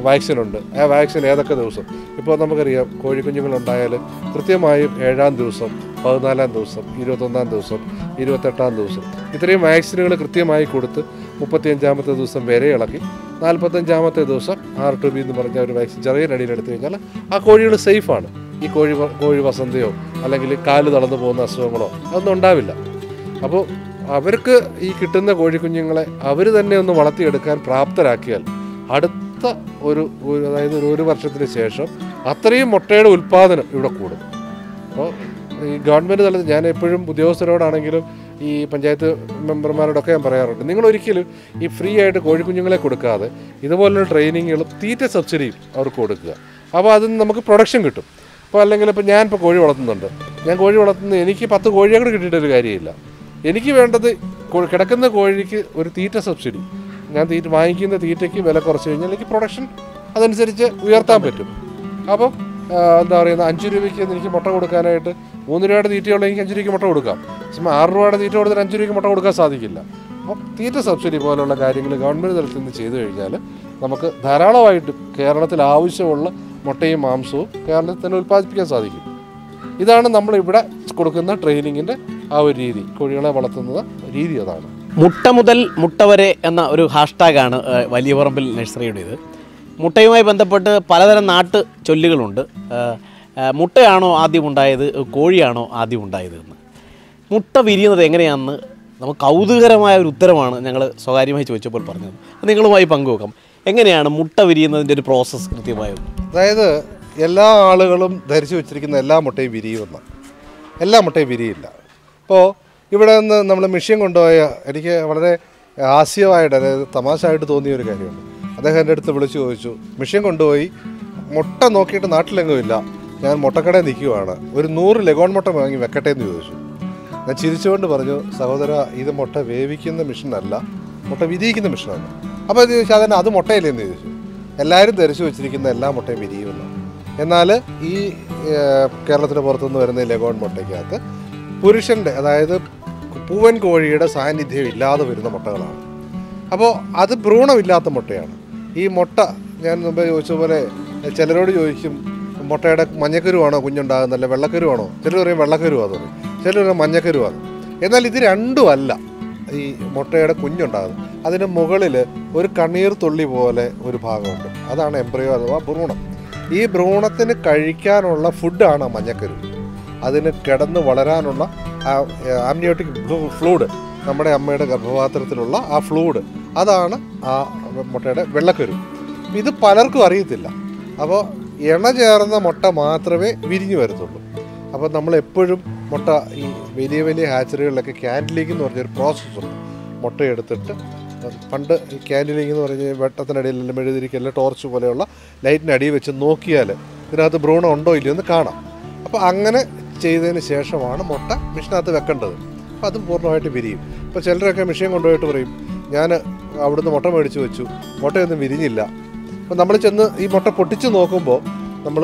വാക്സിനുണ്ട്. ആ വാക്സിൻ ഏതൊക്കെ ദിവസം? ഇപ്പോൾ നമുക്കറിയാം കോഴിക്കുഞ്ഞുങ്ങളുണ്ടായാൽ കൃത്യമായും ഏഴാം ദിവസം പതിനാലാം ദിവസം ഇരുപത്തൊന്നാം ദിവസം ഇരുപത്തെട്ടാം ദിവസം. ഇത്രയും വാക്സിനുകൾ കൃത്യമായി കൊടുത്ത് മുപ്പത്തിയഞ്ചാമത്തെ ദിവസം വരെ ഇളക്കി നാൽപ്പത്തഞ്ചാമത്തെ ദിവസം ആർ ടു ബി എന്ന് പറഞ്ഞ ഒരു വാക്സിൻ ചെറിയ എടുത്തു കഴിഞ്ഞാൽ ആ കോഴികൾ സേഫാണ്. ഈ കോഴി കോഴി വസന്തയോ അല്ലെങ്കിൽ കാൽ തളർന്നു പോകുന്ന അസുഖങ്ങളോ അതൊന്നും ഉണ്ടാവില്ല. അപ്പോൾ അവർക്ക് ഈ കിട്ടുന്ന കോഴിക്കുഞ്ഞുങ്ങളെ അവർ തന്നെ ഒന്ന് വളർത്തിയെടുക്കാൻ പ്രാപ്തരാക്കിയാൽ അടുത്ത ഒരു അതായത് ഒരു ഒരു വർഷത്തിന് ശേഷം അത്രയും മുട്ടയുടെ ഉൽപ്പാദനം ഇവിടെ കൂടും അപ്പോൾ ഈ ഗവൺമെന്റ് തലത്തിൽ ഞാൻ എപ്പോഴും ഉദ്യോഗസ്ഥരോടാണെങ്കിലും ഈ പഞ്ചായത്ത് മെമ്പർമാരോടൊക്കെ ഞാൻ പറയാറുണ്ട്. നിങ്ങൾ ഒരിക്കലും ഈ ഫ്രീ ആയിട്ട് കോഴിക്കുഞ്ഞുങ്ങളെ കൊടുക്കാതെ ഇതുപോലുള്ള ട്രെയിനിങ്ങുകളും തീറ്റ സബ്സിഡിയും അവർക്ക് കൊടുക്കുക. അപ്പോൾ അതിൽ നിന്ന് നമുക്ക് പ്രൊഡക്ഷൻ കിട്ടും. അപ്പോൾ അല്ലെങ്കിൽ ഇപ്പോൾ ഞാൻ ഇപ്പോൾ കോഴി വളർത്തുന്നുണ്ട്. ഞാൻ കോഴി വളർത്തുന്നത് എനിക്ക് പത്ത് കോഴിയെ കൂടെ കിട്ടിയിട്ടൊരു കാര്യമില്ല. എനിക്ക് വേണ്ടത് കിടക്കുന്ന കോഴിക്ക് ഒരു തീറ്റ സബ്സിഡി ഞാൻ തീറ്റ വാങ്ങിക്കുന്ന തീറ്റയ്ക്ക് വില കുറച്ച് കഴിഞ്ഞാൽ എനിക്ക് പ്രൊഡക്ഷൻ അതനുസരിച്ച് ഉയർത്താൻ പറ്റും. അപ്പം എന്താ പറയുന്നത് അഞ്ച് രൂപയ്ക്ക് എനിക്ക് മുട്ട കൊടുക്കാനായിട്ട് മൂന്ന് രൂപയുടെ തീറ്റയുള്ള എനിക്ക് അഞ്ച് രൂപയ്ക്ക് മുട്ട കൊടുക്കാം. പക്ഷേ ആറ് രൂപയുടെ തീറ്റ കൊടുത്താൽ അഞ്ച് രൂപയ്ക്ക് മുട്ട കൊടുക്കാൻ സാധിക്കില്ല. അപ്പം തീറ്റ സബ്സിഡി പോലുള്ള കാര്യങ്ങൾ ഗവൺമെന്റ് തലത്തിൽ നിന്ന് ചെയ്തു കഴിഞ്ഞാൽ നമുക്ക് ധാരാളമായിട്ട് കേരളത്തിൽ ആവശ്യമുള്ള മുട്ടയും മാംസവും കേരളത്തിൽ തന്നെ ഉൽപ്പാദിപ്പിക്കാൻ സാധിക്കും. ഇതാണ് നമ്മളിവിടെ കൊടുക്കുന്ന ട്രെയിനിങ്ങിന്റെ ആ ഒരു രീതി. കോഴികളെ വളർത്തുന്ന രീതി അതാണ്. മുട്ട മുതൽ മുട്ട വരെ എന്ന ഒരു ഹാഷ്ടാഗാണ് വലിയ പറമ്പിൽ നഴ്സറിയുടേത്. മുട്ടയുമായി ബന്ധപ്പെട്ട് പലതരം നാട്ട് ചൊല്ലുകളുണ്ട്. മുട്ടയാണോ ആദ്യം ഉണ്ടായത് കോഴിയാണോ ആദ്യം ഉണ്ടായത് എന്ന്. മുട്ട വിരിയുന്നത് എങ്ങനെയാണെന്ന് നമുക്ക് കൗതുകരമായ ഒരു ഉത്തരമാണ് ഞങ്ങൾ സ്വകാര്യമായി ചോദിച്ചപ്പോൾ പറഞ്ഞത്. നിങ്ങളുമായി പങ്കുവെക്കാം. എങ്ങനെയാണ് മുട്ട വിരിയുന്നതിന്റെ ഒരു പ്രോസസ്സ് കൃത്യമായത്? അതായത് എല്ലാ ആളുകളും ധരിച്ചു വെച്ചിരിക്കുന്ന എല്ലാ മുട്ടയും വിരിയുമെന്ന്. എല്ലാ മുട്ടയും വിരിയില്ല. ഇപ്പോൾ ഇവിടെ നിന്ന് നമ്മൾ മെഷീൻ കൊണ്ടുപോയ എനിക്ക് വളരെ ഹാസ്യമായിട്ട് അതായത് തമാശയായിട്ട് തോന്നിയ ഒരു കാര്യമുണ്ട്. അദ്ദേഹം എന്റെ അടുത്ത് വിളിച്ചു ചോദിച്ചു മെഷീൻ കൊണ്ടുപോയി? മുട്ട നോക്കിയിട്ട് നാട്ടിലെങ്ങുമില്ല. ഞാൻ മുട്ടക്കടയിൽ നിൽക്കുവാണ്. ഒരു നൂറ് ലഗോൺ മുട്ട വാങ്ങി വെക്കട്ടെ എന്ന് ചോദിച്ചു. ഞാൻ ചിരിച്ചുകൊണ്ട് പറഞ്ഞു സഹോദര ഇത് മുട്ട വേവിക്കുന്ന മെഷീനല്ല മുട്ട വിരിയിക്കുന്ന മെഷീനാണ് അപ്പോൾ ഇത് ചോദിച്ചാൽ അതിന് അത് മുട്ടയില്ലെന്ന് ചോദിച്ചു. എല്ലാവരും ധരിച്ചു വെച്ചിരിക്കുന്ന എല്ലാ മുട്ടയും വിരിയുമെന്ന്. എന്നാൽ ഈ കേരളത്തിന് പുറത്തുനിന്ന് വരുന്ന ലഗോൺ മുട്ടയ്ക്കകത്ത് പുരുഷന്റെ അതായത് പൂവൻ കോഴിയുടെ സാന്നിധ്യം ഇല്ലാതെ വരുന്ന മുട്ടകളാണ്. അപ്പോൾ അത് ഭ്രൂണമില്ലാത്ത മുട്ടയാണ്. ഈ മുട്ട ഞാൻ മുമ്പേ ചോദിച്ചതുപോലെ ചിലരോട് ചോദിക്കും മുട്ടയുടെ മഞ്ഞക്കരുവാണോ കുഞ്ഞുണ്ടാകുന്നത് അല്ല വെള്ളക്കരുവാണോ? ചിലർ പറയും വെള്ളക്കരുവാന്ന് പറയും. ചിലർ പറയും മഞ്ഞക്കരുവാണ് എന്നാൽ ഇത് രണ്ടും അല്ല. ഈ മുട്ടയുടെ കുഞ്ഞുണ്ടാകുന്നത്. അതിന് മുകളിൽ ഒരു കണ്ണീർ തുള്ളി പോലെ ഒരു ഭാഗമുണ്ട്. അതാണ് എംബ്രിയോ അഥവാ ഭ്രൂണം. ഈ ഭ്രൂണത്തിന് കഴിക്കാനുള്ള ഫുഡാണ് മഞ്ഞക്കരു അതിന് കിടന്ന് വളരാനുള്ള ആംനിയോട്ടിക് ഫ്ലൂഡ് നമ്മുടെ അമ്മയുടെ ഗർഭപാത്രത്തിലുള്ള ആ ഫ്ലൂഡ് അതാണ് ആ മുട്ടയുടെ വെള്ളക്കരു. ഇത് പലർക്കും അറിയത്തില്ല. അപ്പോൾ എണ ചേർന്ന മുട്ട മാത്രമേ വിരിഞ്ഞു വരത്തുള്ളൂ. അപ്പോൾ നമ്മൾ എപ്പോഴും മുട്ട ഈ വലിയ വലിയ ഹാച്ചറികളിലൊക്കെ ക്യാൻഡിലേക്ക് എന്ന് പറഞ്ഞൊരു പ്രോസസ്സുണ്ട് മുട്ട എടുത്തിട്ട് പണ്ട് ഈ ക്യാൻഡിലിംഗ് എന്ന് പറഞ്ഞ് വെട്ടത്തിനടിയിലെല്ലാം മെഴുതിരിക്കല്ല ടോർച്ച് പോലെയുള്ള ലൈറ്റിനടിയിൽ വെച്ച് നോക്കിയാൽ ഇതിനകത്ത് ഭ്രൂണം ഉണ്ടോ ഇല്ലയോ എന്ന് കാണാം. അപ്പോൾ അങ്ങനെ ചെയ്തതിന് ശേഷമാണ് മുട്ട മിഷീനകത്ത് വെക്കേണ്ടത്. അപ്പോൾ അതും പൂർണമായിട്ട് വിരിയും. ഇപ്പോൾ ചിലരൊക്കെ മിഷീൻ കൊണ്ടുപോയിട്ട് പറയും ഞാൻ അവിടുന്ന് മുട്ട മേടിച്ച് വെച്ചു. മുട്ടയൊന്നും വിരിഞ്ഞില്ല. അപ്പോൾ നമ്മൾ ചെന്ന് ഈ മുട്ട പൊട്ടിച്ച് നോക്കുമ്പോൾ നമ്മൾ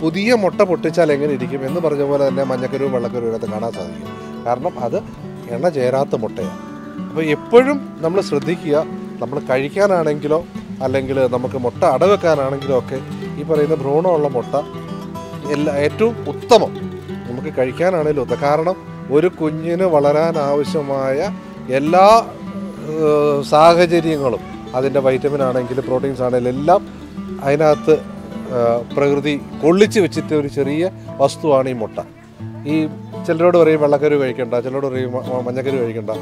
പുതിയ മുട്ട പൊട്ടിച്ചാൽ എങ്ങനെ ഇരിക്കും എന്ന് പറഞ്ഞ പോലെ തന്നെ മഞ്ഞക്കരുവും വെള്ളക്കരുവും ഇതിനകത്ത് കാണാൻ സാധിക്കും. കാരണം അത് എണ്ണ ചേരാത്ത മുട്ടയാണ് അപ്പോൾ എപ്പോഴും നമ്മൾ ശ്രദ്ധിക്കുക നമ്മൾ കഴിക്കാനാണെങ്കിലോ അല്ലെങ്കിൽ നമുക്ക് മുട്ട അടവെക്കാനാണെങ്കിലോ ഒക്കെ ഈ പറയുന്ന ഭ്രൂണമുള്ള മുട്ട എല്ലാ ഏറ്റവും ഉത്തമം നമുക്ക് കഴിക്കാനാണെങ്കിലും ഉത്തമം. കാരണം ഒരു കുഞ്ഞിന് വളരാൻ ആവശ്യമായ എല്ലാ സാഹചര്യങ്ങളും അതിന്റെ വൈറ്റമിൻ ആണെങ്കിലും പ്രോട്ടീൻസ് ആണെങ്കിലും എല്ലാം അതിനകത്ത് പ്രകൃതി കൊള്ളിച്ച് വെച്ചിട്ട് ഒരു ചെറിയ വസ്തുവാണ് ഈ മുട്ട. ഈ ചിലരോട് പറയും വെള്ളക്കരു കഴിക്കണ്ട ചിലരോട് പറയും മഞ്ഞക്കരു കഴിക്കണ്ട.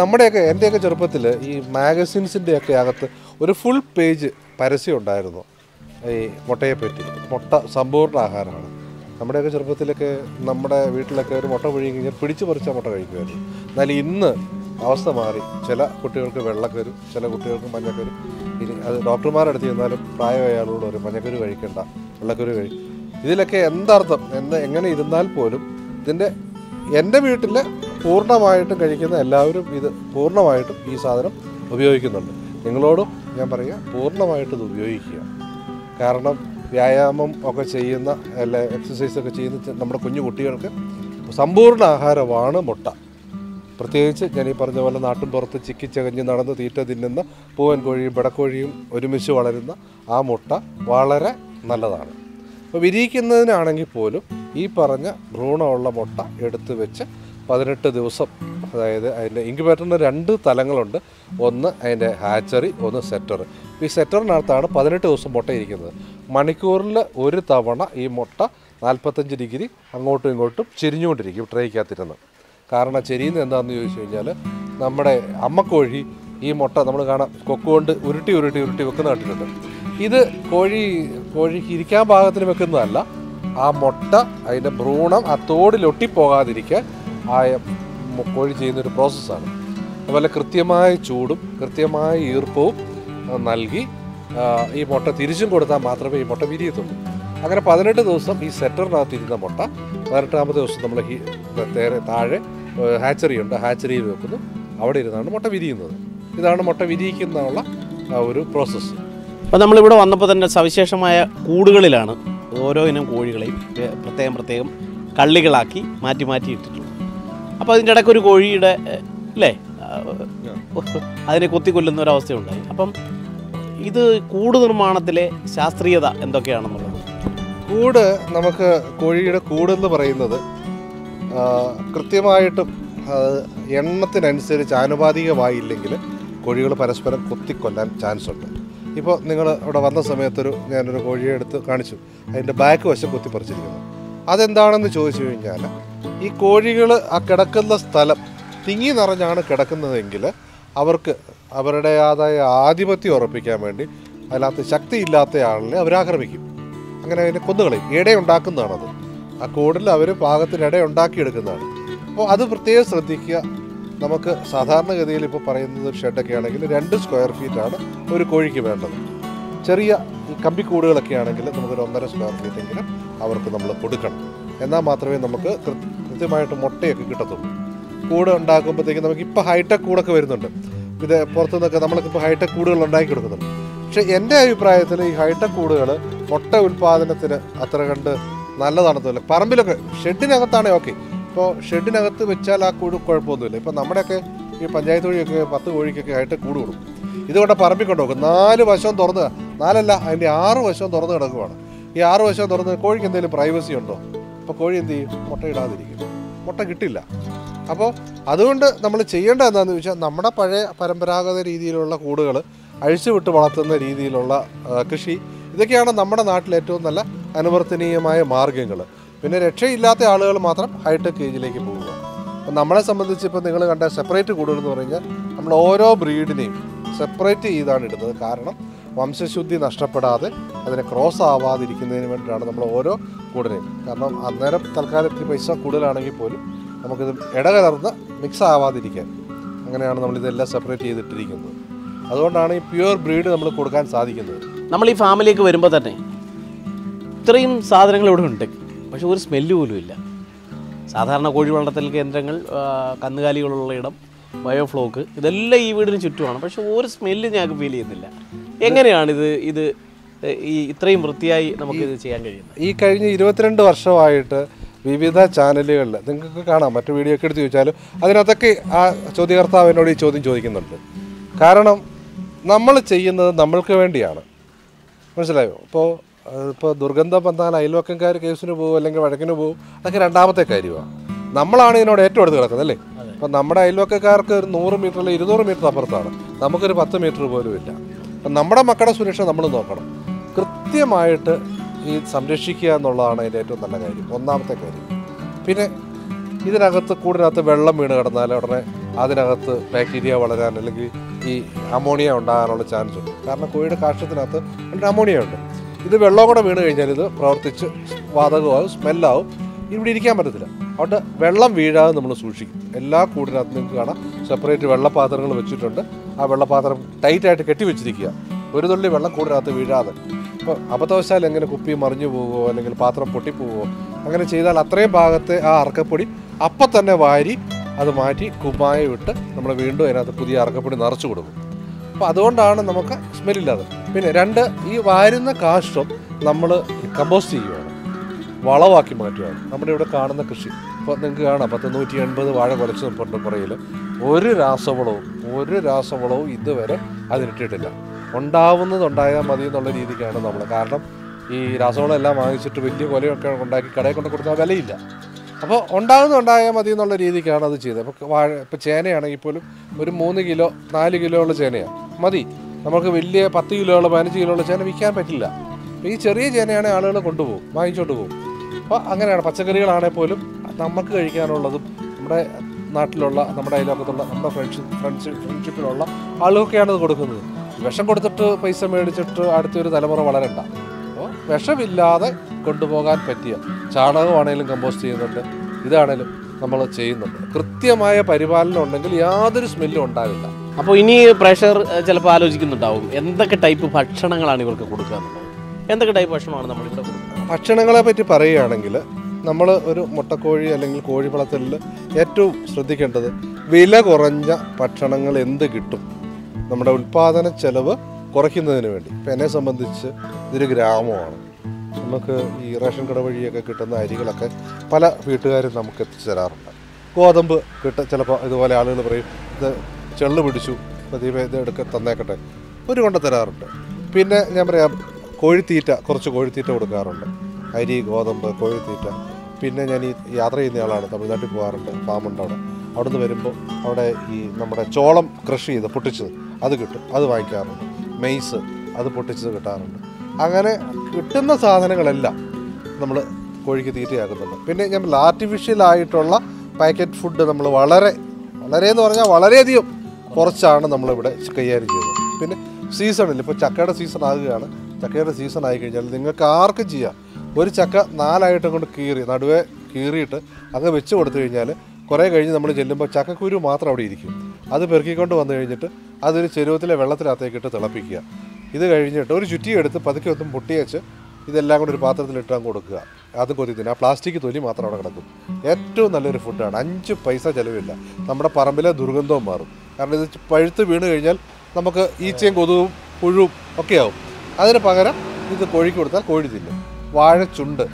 നമ്മുടെയൊക്കെ എന്റെയൊക്കെ ചെറുപ്പത്തിൽ ഈ മാഗസിൻസിന്റെയൊക്കെ അകത്ത് ഒരു ഫുൾ പേജ് പരസ്യം ഉണ്ടായിരുന്നു. ഈ മുട്ടയെ പറ്റി. മുട്ട സമ്പൂർണ ആഹാരമാണ്. നമ്മുടെയൊക്കെ ചെറുപ്പത്തിലൊക്കെ നമ്മുടെ വീട്ടിലൊക്കെ ഒരു മുട്ട പുഴുങ്ങി കഴിഞ്ഞാൽ പിടിച്ചു പറിച്ച മുട്ട കഴിക്കുമായിരുന്നു. എന്നാൽ ഇന്ന് അവസ്ഥ മാറി. ചില കുട്ടികൾക്ക് വെള്ളക്കരു ചില കുട്ടികൾക്ക് മഞ്ഞക്കരു ഇനി അത് ഡോക്ടർമാരുടെ അടുത്ത് ചെന്നാലും പ്രായമായ ഒരു മഞ്ഞക്കരു കഴിക്കണ്ട വെള്ളക്കരു കഴി ഇതിലൊക്കെ എന്തർത്ഥം? എന്ന് എങ്ങനെ ഇരുന്നാൽ പോലും ഇതിന്റെ എന്റെ വീട്ടിൽ പൂർണമായിട്ടും കഴിക്കുന്ന എല്ലാവരും ഇത് പൂർണമായിട്ടും ഈ സാധനം ഉപയോഗിക്കുന്നുണ്ട്. നിങ്ങളോടും ഞാൻ പറയുക പൂർണമായിട്ടും ഇത് ഉപയോഗിക്കുക. കാരണം വ്യായാമം ഒക്കെ ചെയ്യുന്ന അല്ല എക്സസൈസ് ഒക്കെ ചെയ്യുന്ന നമ്മുടെ കുഞ്ഞു കുട്ടികൾക്ക് സമ്പൂർണ ആഹാരമാണ് മുട്ട. പ്രത്യേകിച്ച് ഞാൻ ഈ പറഞ്ഞ പോലെ നാട്ടിൻ പുറത്ത് ചിക്കിച്ചകഞ്ഞ് നടന്ന് തീറ്റ തിന്നുന്ന പൂവൻ കോഴിയും പിടക്കോഴിയും ഒരുമിച്ച് വളരുന്ന ആ മുട്ട വളരെ നല്ലതാണ്. അപ്പോൾ വിരിയിക്കുന്നതിനാണെങ്കിൽ പോലും ഈ പറഞ്ഞ ഭ്രൂണമുള്ള മുട്ട എടുത്ത് വെച്ച് പതിനെട്ട് ദിവസം അതായത് അതിന്റെ ഇൻക്യുബേറ്ററിന് രണ്ട് തലങ്ങളുണ്ട്. ഒന്ന് അതിന്റെ ഹാച്ചറി ഒന്ന് സെറ്റർ ഈ സെറ്ററിനകത്താണ് പതിനെട്ട് ദിവസം മുട്ട ഇരിക്കുന്നത്. മണിക്കൂറിൽ ഒരു തവണ ഈ മുട്ട നാൽപ്പത്തഞ്ച് ഡിഗ്രി അങ്ങോട്ടും ഇങ്ങോട്ടും ചെരിഞ്ഞുകൊണ്ടിരിക്കും ട്രേക്കകത്തിരുന്ന്. കാരണം ചെരിയുന്നത് എന്താണെന്ന് ചോദിച്ചു കഴിഞ്ഞാൽ നമ്മുടെ അമ്മക്കോഴി ഈ മുട്ട നമ്മൾ കാണാം കൊക്കുകൊണ്ട് ഉരുട്ടി ഉരുട്ടി ഉരുട്ടി വെക്കുന്ന കണ്ടിട്ടുണ്ട്. ഇത് കോഴി കോഴിക്ക് ഇരിക്കാൻ ഭാഗത്തിന് വെക്കുന്നതല്ല. ആ മുട്ട അതിന്റെ ഭ്രൂണം ആ തോടിലൊട്ടിപ്പോകാതിരിക്കാൻ ആ കോഴി ചെയ്യുന്നൊരു പ്രോസസ്സാണ് അതുപോലെ കൃത്യമായ ചൂടും കൃത്യമായ ഈർപ്പവും നൽകി ഈ മുട്ട തിരിച്ചും കൊടുത്താൽ മാത്രമേ ഈ മുട്ട വിരിയത്തുള്ളൂ. അങ്ങനെ പതിനെട്ട് ദിവസം ഈ സെറ്ററിനകത്ത് ഇരുന്ന മുട്ട പതിനെട്ടാമത്തെ ദിവസം നമ്മൾ ഹി തേരെ താഴെ ഹാച്ചറി ഉണ്ട് ഹാച്ചറിയിൽ വെക്കുന്നു. അവിടെ ഇരുന്നാണ് മുട്ട വിരിയുന്നത്. ഇതാണ് മുട്ട വിരിയിക്കുന്നുള്ള ഒരു പ്രോസസ്സ്. അപ്പോൾ നമ്മളിവിടെ വന്നപ്പോൾ തന്നെ സവിശേഷമായ കൂടുകളിലാണ് ഓരോ ഇനം കോഴികളെയും പ്ര- പ്രത്യേകം പ്രത്യേകം കള്ളികളാക്കി മാറ്റി മാറ്റി ഇട്ടിട്ടുള്ളത്. അപ്പോൾ അതിന്റെ ഇടയ്ക്ക് ഒരു കോഴിയുടെ അല്ലേ അതിനെ കൊത്തി കൊല്ലുന്ന ഒരവസ്ഥയുണ്ടായി അപ്പം ഇത് കൂട് നിർമ്മാണത്തിലെ ശാസ്ത്രീയത എന്തൊക്കെയാണെന്നുള്ളത്? കൂട് നമുക്ക് കോഴിയുടെ കൂട് എന്ന് പറയുന്നത് കൃത്യമായിട്ടും എണ്ണത്തിനനുസരിച്ച് ആനുപാതികമായില്ലെങ്കിൽ കോഴികൾ പരസ്പരം കൊത്തിക്കൊല്ലാൻ ചാൻസ് ഉണ്ട് ഇപ്പോൾ നിങ്ങൾ അവിടെ വന്ന സമയത്തൊരു ഞാനൊരു കോഴിയെ എടുത്ത് കാണിച്ചു. അതിന്റെ ബാക്ക് വശം കൊത്തിപ്പറിച്ചിരിക്കുന്നു. അതെന്താണെന്ന് ചോദിച്ചു കഴിഞ്ഞാൽ ഈ കോഴികൾ ആ കിടക്കുന്ന സ്ഥലം തിങ്ങി നിറഞ്ഞാണ് കിടക്കുന്നതെങ്കിൽ അവർക്ക് അവരുടേതായ ആധിപത്യം ഉറപ്പിക്കാൻ വേണ്ടി അതിനകത്ത് ശക്തിയില്ലാത്ത ആളിനെ അവരാക്രമിക്കും അങ്ങനെ അതിനെ കൊന്നുകളയും ഇടയുണ്ടാക്കുന്നതാണത്. ആ കൂടിൽ അവർ പാകത്തിന് ഇടയുണ്ടാക്കിയെടുക്കുന്നതാണ്. അപ്പോൾ അത് പ്രത്യേകം ശ്രദ്ധിക്കുക. നമുക്ക് സാധാരണഗതിയിൽ ഇപ്പോൾ പറയുന്നത് ഷെഡൊക്കെ ആണെങ്കിൽ രണ്ട് സ്ക്വയർ ഫീറ്റാണ് ഒരു കോഴിക്ക് വേണ്ടത്. ചെറിയ ഈ കമ്പിക്കൂടുകളൊക്കെ ആണെങ്കിൽ നമുക്കൊരു ഒന്നര സ്ക്വയർ ഫീറ്റ് എങ്കിലും അവർക്ക് നമ്മൾ കൊടുക്കണം. എന്നാൽ മാത്രമേ നമുക്ക് കൃത്യമായിട്ട് മുട്ടയൊക്കെ കിട്ടത്തുള്ളൂ. കൂട് ഉണ്ടാക്കുമ്പോഴത്തേക്കും നമുക്ക് ഇപ്പോൾ ഹൈടെക് കൂടൊക്കെ വരുന്നുണ്ട്. ഇത് പുറത്തുനിന്നൊക്കെ നമ്മൾക്കിപ്പോൾ ഹൈടെക് കൂടുകൾ ഉണ്ടാക്കി കൊടുക്കുന്നുണ്ട്. പക്ഷേ എന്റെ അഭിപ്രായത്തിൽ ഈ ഹൈടെക് കൂടുകൾ മുട്ട ഉൽപ്പാദനത്തിന് അത്ര കണ്ട് നല്ലതാണെന്ന് തോന്നില്ല പറമ്പിലൊക്കെ ഷെഡിനകത്താണേ ഓക്കെ ഇപ്പോൾ ഷെഡിനകത്ത് വെച്ചാൽ ആ കൂട് കുഴപ്പമൊന്നുമില്ല. ഇപ്പോൾ നമ്മുടെയൊക്കെ ഈ പഞ്ചായത്ത് വഴിയൊക്കെ പത്ത് കോഴിക്കൊക്കെ ഹൈടെക് കൂട് കൊടുക്കും. ഇതുകൊണ്ട് പറമ്പിൽ കൊണ്ടുപോകും നാല് വശവും തുറന്ന് നാലല്ല അതിന്റെ ആറ് വശവും തുറന്ന് കിടക്കുവാണ്. ഈ ആറ് വശവും തുറന്ന് കോഴിക്ക് എന്തെങ്കിലും പ്രൈവസി ഉണ്ടോ? അപ്പോൾ കോഴി എന്ത് ചെയ്യും? മുട്ട ഇടാതിരിക്കും. മുട്ട കിട്ടില്ല. അപ്പോൾ അതുകൊണ്ട് നമ്മൾ ചെയ്യേണ്ട എന്താണെന്ന് ചോദിച്ചാൽ നമ്മുടെ പഴയ പരമ്പരാഗത രീതിയിലുള്ള കൂടുകൾ അഴിച്ചുവിട്ട് വളർത്തുന്ന രീതിയിലുള്ള കൃഷി. ഇതൊക്കെയാണ് നമ്മുടെ നാട്ടിൽ ഏറ്റവും നല്ല അനുവർത്തനീയമായ മാർഗങ്ങൾ. പിന്നെ രക്ഷയില്ലാത്ത ആളുകൾ മാത്രം ഹൈടെക് കേജിലേക്ക് പോവുക അപ്പം നമ്മളെ സംബന്ധിച്ച് ഇപ്പോൾ നിങ്ങൾ കണ്ട സെപ്പറേറ്റ് കൂടുകൾ എന്ന് പറഞ്ഞാൽ നമ്മൾ ഓരോ ബ്രീഡിനെയും സെപ്പറേറ്റ് ചെയ്താണ് ഇടുന്നത്. കാരണം വംശശുദ്ധി നഷ്ടപ്പെടാതെ അതിനെ ക്രോസ് ആവാതിരിക്കുന്നതിന് വേണ്ടിയിട്ടാണ് നമ്മൾ ഓരോ കൂടിനെയും കാരണം അന്നേരം തൽക്കാലത്തിൽ പൈസ കൂടുതലാണെങ്കിൽ പോലും നമുക്കിത് ഇടകലർന്ന് മിക്സ് ആവാതിരിക്കാൻ അങ്ങനെയാണ് നമ്മളിതെല്ലാം സെപ്പറേറ്റ് ചെയ്തിട്ടിരിക്കുന്നത്. അതുകൊണ്ടാണ് ഈ പ്യുവർ ബ്രീഡ് നമ്മൾ കൊടുക്കാൻ സാധിക്കുന്നത്. നമ്മൾ ഈ ഫാമിലേക്ക് വരുമ്പോൾ തന്നെ ഇത്രയും സാധനങ്ങൾ ഇവിടെ ഉണ്ട്. പക്ഷെ ഒരു സ്മെല്ല് പോലും ഇല്ല. സാധാരണ കോഴി വളർത്തൽ കേന്ദ്രങ്ങൾ കന്നുകാലികളുള്ള ഇടം ബയോഫ്ലോക്ക് ഇതെല്ലാം ഈ വീടിന് ചുറ്റുമാണ്. പക്ഷെ ഒരു സ്മെല്ല് ഞങ്ങൾക്ക് ഫീൽ ചെയ്യുന്നില്ല. എങ്ങനെയാണിത് ഇത് ഇത് ഈ ഇത്രയും വൃത്തിയായി നമുക്ക് ഇത് ചെയ്യാൻ കഴിയുന്നത്? ഈ കഴിഞ്ഞ ഇരുപത്തിരണ്ട് വർഷമായിട്ട് വിവിധ ചാനലുകളിൽ നിങ്ങൾക്ക് കാണാം. മറ്റു വീഡിയോ ഒക്കെ എടുത്ത് ചോദിച്ചാലും അതിനകത്തൊക്കെ ആ ചോദ്യകർത്താവ് എന്നോട് ഈ ചോദ്യം ചോദിക്കുന്നുണ്ട്. കാരണം നമ്മൾ ചെയ്യുന്നത് നമ്മൾക്ക് വേണ്ടിയാണ്. മനസ്സിലായോ? ഇപ്പോൾ ഇപ്പോൾ ദുർഗന്ധം വന്നാൽ അയൽവക്കംകാർ കേസിന് പോകും അല്ലെങ്കിൽ വഴക്കിന് പോകും അതൊക്കെ രണ്ടാമത്തെ കാര്യമാണ് നമ്മളാണ് ഇതിനോട് ഏറ്റവും അടുത്ത് കിടക്കുന്നത് അല്ലേ? അപ്പം നമ്മുടെ അയൽവക്കക്കാർക്ക് ഒരു നൂറ് മീറ്റർ അല്ലെങ്കിൽ ഇരുന്നൂറ് മീറ്റർ അപ്പുറത്താണ്. നമുക്കൊരു പത്ത് മീറ്റർ പോലും ഇല്ല അപ്പം നമ്മുടെ മക്കളുടെ സുരക്ഷ നമ്മൾ നോക്കണം. കൃത്യമായിട്ട് ഈ സംരക്ഷിക്കുക എന്നുള്ളതാണ് അതിന്റെ ഏറ്റവും നല്ല കാര്യം ഒന്നാമത്തെ കാര്യം. പിന്നെ ഇതിനകത്ത് കൂടിനകത്ത് വെള്ളം വീണ് കിടന്നാൽ ഉടനെ അതിനകത്ത് ബാക്ടീരിയ വളരാൻ അല്ലെങ്കിൽ ഈ അമോണിയ ഉണ്ടാകാനുള്ള ചാൻസ് ഉണ്ട്. കാരണം കോഴിയുടെ കാഷ്ടത്തിനകത്ത് അതിന്റെ അമോണിയ ഉണ്ട്. ഇത് വെള്ളം കൂടെ വീണ് കഴിഞ്ഞാൽ ഇത് പ്രവർത്തിച്ച് വാതകമാവും സ്മെല്ലാവും. ഇവിടെ ഇരിക്കാൻ പറ്റത്തില്ല. അതുകൊണ്ട് വെള്ളം വീഴാതെ നമ്മൾ സൂക്ഷിക്കും. എല്ലാ കൂടിനകത്ത് നിങ്ങൾക്ക് കാണാം. സെപ്പറേറ്റ് വെള്ളപാത്രങ്ങൾ വെച്ചിട്ടുണ്ട്. ആ വെള്ളപാത്രം ടൈറ്റായിട്ട് കെട്ടി വെച്ചിരിക്കുക. ഒരു തുള്ളി വെള്ളം കൂടിനകത്ത് വീഴാതെ. ഇപ്പോൾ അബദ്ധവശാൽ എങ്ങനെ കുപ്പി മറിഞ്ഞു പോവുമോ അല്ലെങ്കിൽ പാത്രം പൊട്ടിപ്പോകുമോ അങ്ങനെ ചെയ്താൽ അത്രയും ഭാഗത്തെ ആ അറക്കപ്പൊടി അപ്പം തന്നെ വാരി അത് മാറ്റി കുമ്മായ വിട്ട് നമ്മൾ വീണ്ടും അതിനകത്ത് പുതിയ അറക്കപ്പൊടി നിറച്ചു കൊടുക്കും. അപ്പോൾ അതുകൊണ്ടാണ് നമുക്ക് സ്മെല്ലില്ലാതെ. പിന്നെ രണ്ട് ഈ വാരുന്ന കാഷ്ടം നമ്മൾ കമ്പോസ്റ്റ് ചെയ്യുകയാണ് വളമാക്കി മാറ്റുകയാണ് നമ്മുടെ ഇവിടെ കാണുന്ന കൃഷി. ഇപ്പോൾ നിങ്ങൾക്ക് കാണാം പത്ത് നൂറ്റി എൺപത് വാഴ കുലച്ച് നിൽപ്പുണ്ട് പുറയിൽ ഒരു രാസവളവും ഒരു രാസവളവും ഇതുവരെ അതിനിട്ടിട്ടില്ല. ഉണ്ടാവുന്നത് ഉണ്ടായാൽ മതി എന്നുള്ള രീതിക്കാണ് നമ്മൾ കാരണം ഈ രാസവളമെല്ലാം വാങ്ങിച്ചിട്ട് വലിയ കൊലയൊക്കെ ഉണ്ടാക്കി കടയിൽ കൊണ്ട് കൊടുത്താൽ വിലയില്ല. അപ്പോൾ ഉണ്ടാകുന്ന ഉണ്ടായാൽ മതി എന്നുള്ള രീതിക്കാണ് അത് ചെയ്തത്. അപ്പോൾ വാഴ ഇപ്പോൾ ചേനയാണെങ്കിൽ പോലും ഒരു മൂന്ന് കിലോ നാല് കിലോ ഉള്ള ചേനയാണ്. മതി. നമുക്ക് വലിയ പത്ത് കിലോ ഉള്ള പതിനഞ്ച് കിലോ ഉള്ള ചേന വിൽക്കാൻ പറ്റില്ല. ഈ ചെറിയ ചേനയാണെങ്കിൽ ആളുകൾ കൊണ്ടുപോകും വാങ്ങിച്ചുകൊണ്ട് പോകും. അപ്പോൾ അങ്ങനെയാണ് പച്ചക്കറികളാണെങ്കിൽ പോലും നമുക്ക് കഴിക്കാനുള്ളതും നമ്മുടെ നാട്ടിലുള്ള നമ്മുടെ അയൽവക്കത്തുള്ള നമ്മുടെ ഫ്രണ്ട്ഷിപ്പ് ഫ്രണ്ട്ഷിപ്പ് ഫ്രണ്ട്ഷിപ്പിലുള്ള ആളുകൾക്കാണ് ഇത് കൊടുക്കുന്നത്. വിഷം കൊടുത്തിട്ട് പൈസ മേടിച്ചിട്ട് അടുത്തൊരു തലമുറ വളരണ്ട. അപ്പോൾ വിഷമില്ലാതെ കൊണ്ടുപോകാൻ പറ്റിയ ചാണകമാണേലും കമ്പോസ്റ്റ് ചെയ്യുന്നുണ്ട്. ഇതാണേലും നമ്മൾ ചെയ്യുന്നുണ്ട്. കൃത്യമായ പരിപാലനം ഉണ്ടെങ്കിൽ യാതൊരു സ്മെല്ലും ഉണ്ടാവില്ല. അപ്പോൾ ഇനി പ്രഷർ ചിലപ്പോൾ ആലോചിക്കുന്നുണ്ടാവും. എന്തൊക്കെ ടൈപ്പ് ഭക്ഷണങ്ങളാണ് ഇവർക്ക് കൊടുക്കുക എന്നുള്ളത്? എന്തൊക്കെ ടൈപ്പ് ഭക്ഷണമാണ് നമ്മൾ ഇവിടെ ഭക്ഷണങ്ങളെ പറ്റി പറയുകയാണെങ്കിൽ നമ്മൾ ഒരു മുട്ടക്കോഴി അല്ലെങ്കിൽ കോഴി വളർത്തലിൽ ഏറ്റവും ശ്രദ്ധിക്കേണ്ടത് വില കുറഞ്ഞ ഭക്ഷണങ്ങൾ എന്ത് കിട്ടും? നമ്മുടെ ഉൽപ്പാദന ചെലവ് കുറയ്ക്കുന്നതിന് വേണ്ടി. ഇപ്പം എന്നെ സംബന്ധിച്ച് ഇതൊരു ഗ്രാമമാണ്. നമുക്ക് ഈ റേഷൻ കട വഴിയൊക്കെ കിട്ടുന്ന അരികളൊക്കെ പല വീട്ടുകാരും നമുക്ക് എത്തിച്ചു തരാറുണ്ട്. ഗോതമ്പ് കിട്ട ചിലപ്പോൾ ഇതുപോലെ ആളുകൾ പറയും ഇത് ചെള്ളു പിടിച്ചു പ്രതിഭ ഇത് എടുക്ക തന്നേക്കട്ടെ. ഒരു കൊണ്ട് തരാറുണ്ട്. പിന്നെ ഞാൻ പറയാം കോഴിത്തീറ്റ കുറച്ച് കോഴിത്തീറ്റ കൊടുക്കാറുണ്ട്. അരി ഗോതമ്പ് കോഴിത്തീറ്റ. പിന്നെ ഞാൻ ഈ യാത്ര ചെയ്യുന്ന ആളാണ് തമിഴ്നാട്ടിൽ പോകാറുണ്ട് ഫാമുണ്ട് അവിടെ. അവിടുന്ന് വരുമ്പോൾ അവിടെ ഈ നമ്മുടെ ചോളം കൃഷി ചെയ്ത് പൊട്ടിച്ചത്. അത് കിട്ടും. അത് വാങ്ങിക്കാറുണ്ട്. മെയ്സ് അത് പൊട്ടിച്ചത് കിട്ടാറുണ്ട്. അങ്ങനെ കിട്ടുന്ന സാധനങ്ങളെല്ലാം നമ്മൾ കോഴിക്ക് തീറ്റയാക്കുന്നുണ്ട്. പിന്നെ ഞാൻ ആർട്ടിഫിഷ്യൽ ആയിട്ടുള്ള പാക്കറ്റ് ഫുഡ് നമ്മൾ വളരെ വളരെ എന്ന് പറഞ്ഞാൽ വളരെയധികം കുറച്ചാണ് നമ്മളിവിടെ കൈകാര്യം ചെയ്യുന്നത്. പിന്നെ സീസണിൽ ഇപ്പോൾ ചക്കയുടെ സീസൺ ആകുകയാണ്. ചക്കയുടെ സീസൺ ആയി കഴിഞ്ഞാൽ നിങ്ങൾക്ക് ആർക്കും ചെയ്യാം? ഒരു ചക്ക നാലായിട്ടും കൊണ്ട് കീറി നടുവേ കീറിയിട്ട് അങ്ങ് വെച്ച് കൊടുത്തു കഴിഞ്ഞാൽ കുറേ കഴിഞ്ഞ് നമ്മൾ ചെല്ലുമ്പോൾ ചക്കക്കുരു മാത്രം അവിടെ ഇരിക്കും. അത് പെറുക്കിക്കൊണ്ട് വന്നു കഴിഞ്ഞിട്ട് അതൊരു ചെരുവത്തിലെ വെള്ളത്തിനകത്തേക്ക് ഇട്ട് തിളപ്പിക്കുക. ഇത് കഴിഞ്ഞിട്ട് ഒരു ചുറ്റി എടുത്ത് പതുക്കെ ഒന്നും പൊട്ടിയച്ച് ഇതെല്ലാം കൂടി ഒരു പാത്രത്തിലിട്ട് അങ്ങ് കൊടുക്കുക. അത് കൊതി ആ പ്ലാസ്റ്റിക് തൊലി മാത്രം അവിടെ കിടക്കും. ഏറ്റവും നല്ലൊരു ഫുഡാണ്. അഞ്ച് പൈസ ചിലവില്ല. നമ്മുടെ പറമ്പിലെ ദുർഗന്ധവും മാറും. കാരണം ഇത് പഴുത്ത് വീണ് കഴിഞ്ഞാൽ നമുക്ക് ഈച്ചയും കൊതുവും പുഴുവും ഒക്കെ ആവും. അതിന് പകരം ഇത് കോഴിക്ക് കൊടുത്താൽ കോഴി തിന്നും. വാഴച്ചുണ്ട്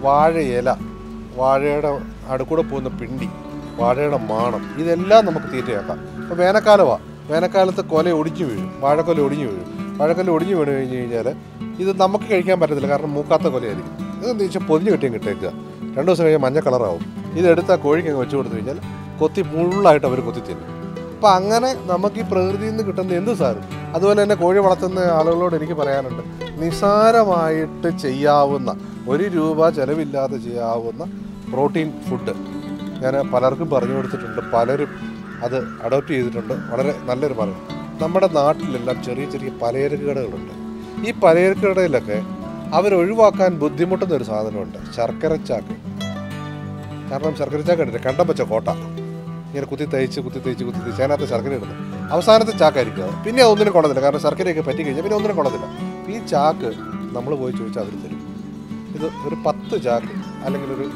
വാഴയില വാഴയുടെ അടുക്കൂടെ പോകുന്ന പിണ്ടി വാഴയുടെ മാണം ഇതെല്ലാം നമുക്ക് തീറ്റയാക്കാം. അപ്പോൾ വേനൽക്കാലമാണ് വേനൽക്കാലത്ത് കൊല ഒടിഞ്ഞു വീഴും വാഴക്കൊല ഒടിഞ്ഞു വീഴും. വാഴക്കൊല ഒടിഞ്ഞു വീണ് കഴിഞ്ഞ് കഴിഞ്ഞാൽ ഇത് നമുക്ക് കഴിക്കാൻ പറ്റത്തില്ല കാരണം മൂക്കാത്ത കൊലയായിരിക്കും. ഇതെന്ന് വെച്ചാൽ പൊതിഞ്ഞ് കിട്ടിയും കിട്ടേക്കുക രണ്ട് ദിവസം കഴിഞ്ഞാൽ മഞ്ഞ കളറാവും. ഇതെടുത്ത് ആ കോഴിക്ക് അങ്ങ് വെച്ച് കൊടുത്തു കഴിഞ്ഞാൽ കൊത്തി മുള്ളായിട്ട് അവർ കൊത്തി തിന്നും. അപ്പം അങ്ങനെ നമുക്ക് ഈ പ്രകൃതിയിൽ നിന്ന് കിട്ടുന്ന എന്ത് സാധനം? അതുപോലെ തന്നെ കോഴി വളർത്തുന്ന ആളുകളോട് എനിക്ക് പറയാനുണ്ട് നിസാരമായിട്ട് ചെയ്യാവുന്ന ഒരു രൂപ ചിലവില്ലാതെ ചെയ്യാവുന്ന പ്രോട്ടീൻ ഫുഡ്. ഞാൻ പലർക്കും പറഞ്ഞു കൊടുത്തിട്ടുണ്ട് പലരും അത് അഡോപ്റ്റ് ചെയ്തിട്ടുണ്ട്. വളരെ നല്ലൊരു മരം നമ്മുടെ നാട്ടിലെല്ലാം ചെറിയ ചെറിയ പലചരക്ക് കടകളുണ്ട് ഈ പലചരക്ക് കടയിലൊക്കെ അവരൊഴിവാക്കാൻ ബുദ്ധിമുട്ടുന്ന ഒരു സാധനമുണ്ട്. ശർക്കരച്ചാക്ക്. കാരണം ശർക്കരച്ചാക്ക് ചാക്ക് കണ്ടം വെച്ച കോട്ട. ഇങ്ങനെ കുത്തി തയ്ച്ച് കുത്തി തയ്ച്ച് കുത്തി തയ്ച്ച് അതിനകത്ത് ശർക്കര ഇടുന്നു അവസാനത്തെ ചാക്കായിരിക്കും അത്. പിന്നെ ഒന്നിനും കൊള്ളത്തില്ല. കാരണം ശർക്കരയൊക്കെ പറ്റി കഴിഞ്ഞാൽ പിന്നെ ഒന്നിനും കൊള്ളത്തില്ല. ഈ ചാക്ക് നമ്മൾ പോയി ചോദിച്ചാൽ അവർ തരും. ഇത് ഒരു പത്ത് ചാക്ക് അല്ലെങ്കിൽ ഒരു